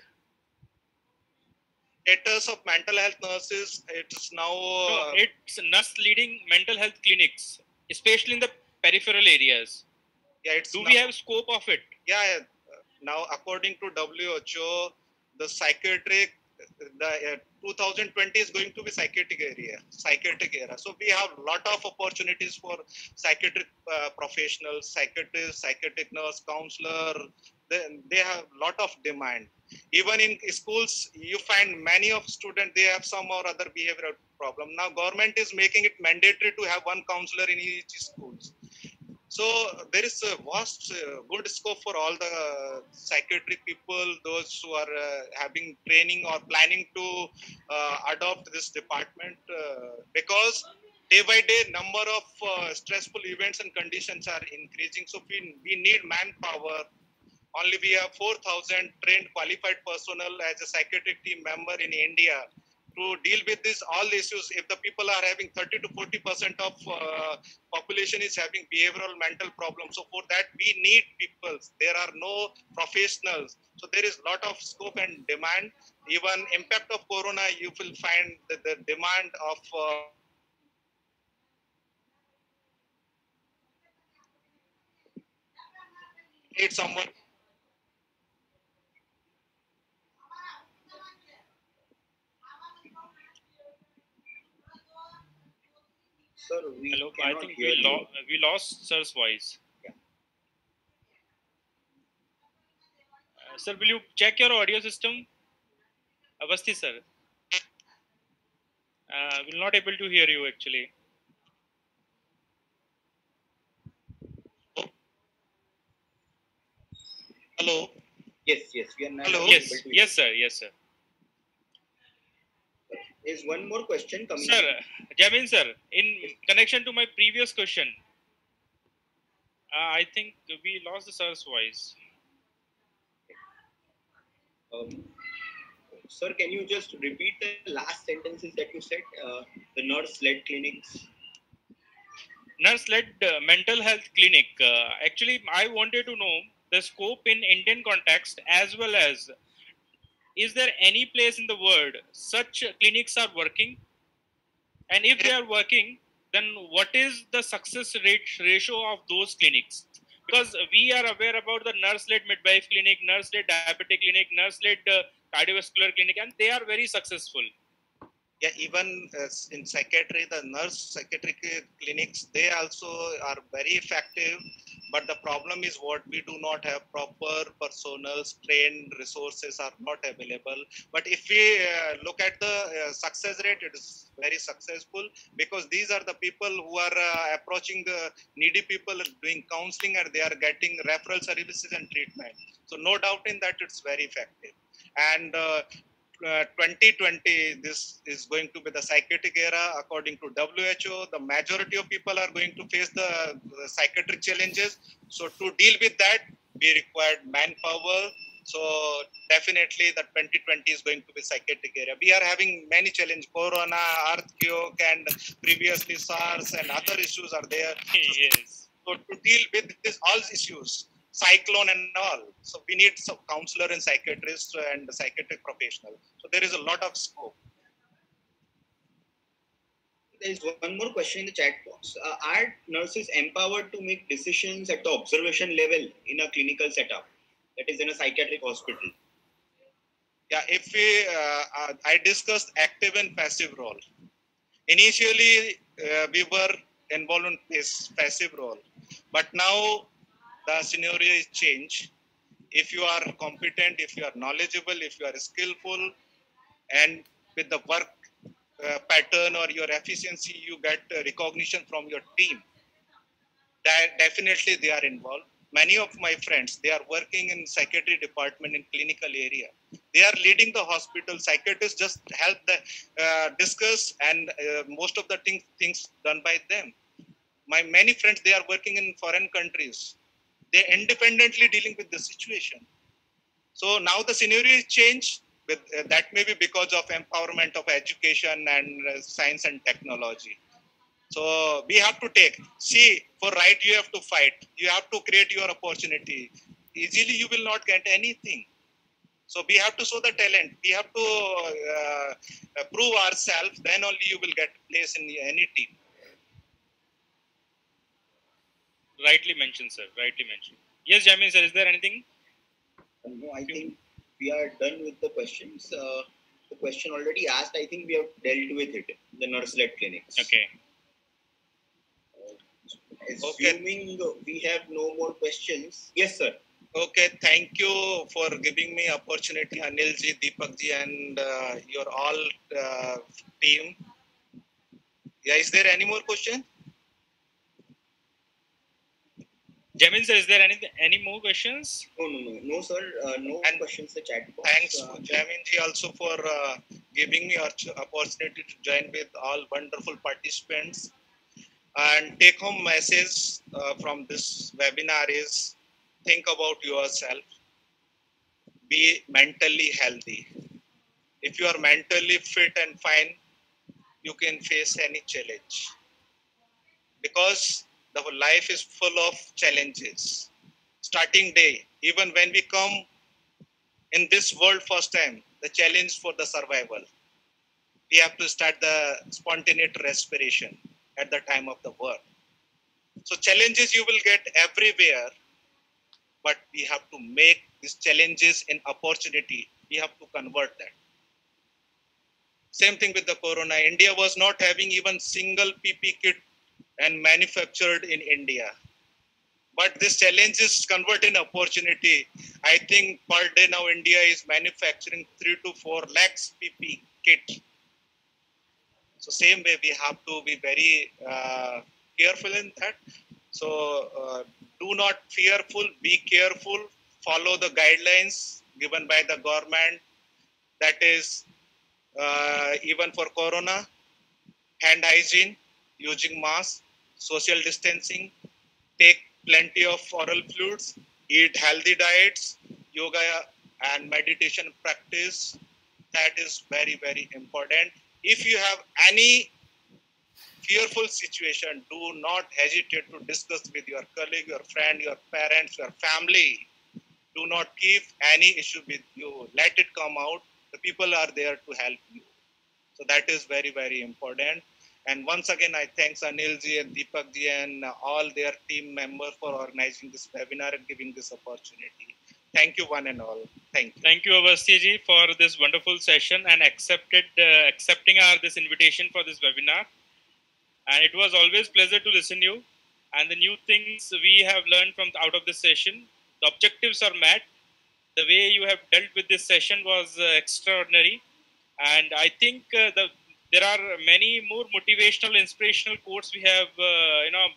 Status of mental health nurses it is now No, uh, it's nurse leading mental health clinics, especially in the peripheral areas. yeah it's Do now, we have scope of it? yeah yeah. now according to who the psychiatric the uh, 2020 is going to be psychiatric area psychiatric era so we have a lot of opportunities for psychiatric uh, professionals psychiatrists psychiatric nurse counselor they, they have lot of demand even in schools you find many of students they have some or other behavioral problem. Now government is making it mandatory to have one counselor in each schools. So there is a vast uh, good scope for all the psychiatric people those who are uh, having training or planning to uh, adopt this department uh, because day by day number of uh, stressful events and conditions are increasing. So we, we need manpower only we have 4000 trained qualified personnel as a psychiatric team member in india to deal with this all issues. If the people are having 30 to 40 percent of uh, population is having behavioral mental problems so for that we need people. There are no professionals. So there is a lot of scope and demand. Even impact of corona you will find that the demand of uh, someone Sir, we Hello, I think hear we, you. we lost sir's voice. Yeah. Uh, sir, will you check your audio system? Avasthi sir. Uh, we're not able to hear you actually. hello Yes, yes, we are now Hello? able Yes, to hear. yes sir, yes sir. Is one more question coming? Sir, Jamin sir, in connection to my previous question, uh, I think we lost the sir's voice. Um, sir, can you just repeat the last sentences that you said? Uh, the nurse-led clinics. nurse-led uh, mental health clinic uh, actually i wanted to know the scope in indian context as well as is there any place in the world such clinics are working? And if they are working then what is the success rate ratio of those clinics? Because we are aware about the nurse-led midwife clinic nurse-led diabetic clinic nurse-led uh, cardiovascular clinic and they are very successful. Yeah even uh, in psychiatry the nurse psychiatric clinics they also are very effective but the problem is what we do not have proper personnel trained resources are not available. But if we uh, look at the uh, success rate it is very successful because these are the people who are uh, approaching the needy people doing counseling and they are getting referral services and treatment. So no doubt in that it's very effective. And uh, uh, 2020 this is going to be the psychiatric era. According to who the majority of people are going to face the, the psychiatric challenges. So to deal with that we required manpower. So definitely the 2020 is going to be psychiatric area we are having many challenges. Corona earthquake and previously sars and other issues are there. Yes. So to deal with this all issues cyclone and all. So we need some counselor and psychiatrist and psychiatric professional. So there is a lot of scope. There is one more question in the chat box. Uh, are nurses empowered to make decisions at the observation level in a clinical setup? That is in a psychiatric hospital. Yeah, if we, uh, uh, I discussed active and passive role. Initially, uh, we were involved in this passive role, but now the scenario is changed. If you are competent, if you are knowledgeable, if you are skillful, and with the work uh, pattern or your efficiency, you get uh, recognition from your team. That definitely they are involved. Many of my friends, they are working in psychiatry department in clinical area. They are leading the hospital. Psychiatrists just help the uh, discuss and uh, most of the things things done by them. My many friends, they are working in foreign countries. They independently dealing with the situation. So now the scenario is changed with, uh, that may be because of empowerment of education and uh, science and technology. So we have to take see for right you have to fight. You have to create your opportunity. Easily you will not get anything. So we have to show the talent. We have to uh, prove ourselves. Then only you will get place in any team rightly mentioned sir rightly mentioned yes jamin sir is there anything no i think we are done with the questions. Uh, the question already asked, I think we have dealt with it. The nurse-led clinics. Okay. Uh, assuming okay. we have no more questions. Yes, sir. Okay, thank you for giving me opportunity, Anil ji, Deepak ji, and uh, your all uh, team. Yeah, is there any more question? Jamin sir, is there any any more questions? No, no, no, no, sir. Uh, no and questions. The chat box. Thanks, uh, Jamin ji, also for uh, giving me opportunity to join with all wonderful participants. And take home message uh, from this webinar is think about yourself. Be mentally healthy. If you are mentally fit and fine, you can face any challenge. Because the life is full of challenges. Starting day, even when we come in this world first time, the challenge for the survival. We have to start the spontaneous respiration at the time of the birth. So challenges you will get everywhere, but we have to make these challenges an opportunity. We have to convert that. Same thing with the corona. India was not having even single PP kit and manufactured in India. But this challenge is converting opportunity. I think per day now India is manufacturing three to four lakhs PP kit. So same way we have to be very uh, careful in that. So uh, do not fearful, be careful, follow the guidelines given by the government. That is uh, even for corona, hand hygiene, using mask, social distancing, take plenty of oral fluids, eat healthy diets, yoga and meditation practice. That is very, very important. If you have any fearful situation, do not hesitate to discuss with your colleague, your friend, your parents, your family. Do not keep any issue with you. Let it come out. The people are there to help you. So that is very, very important. And once again, I thanks Anil ji and Deepak ji and all their team members for organizing this webinar and giving this opportunity. Thank you, one and all. Thank you. Thank you, Avasthi ji, for this wonderful session and accepted uh, accepting our this invitation for this webinar. And it was always pleasure to listen to you. And the new things we have learned from out of this session, the objectives are met. The way you have dealt with this session was uh, extraordinary. And I think uh, the there are many more motivational, inspirational quotes we have, uh, you know,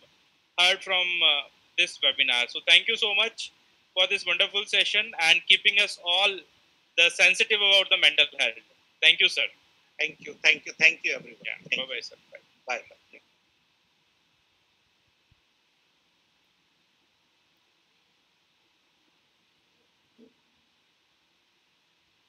heard from uh, this webinar. So thank you so much for this wonderful session and keeping us all the sensitive about the mental health. Thank you, sir. Thank you. Thank you. Thank you, everyone. Yeah. Bye-bye, sir. Bye. Bye.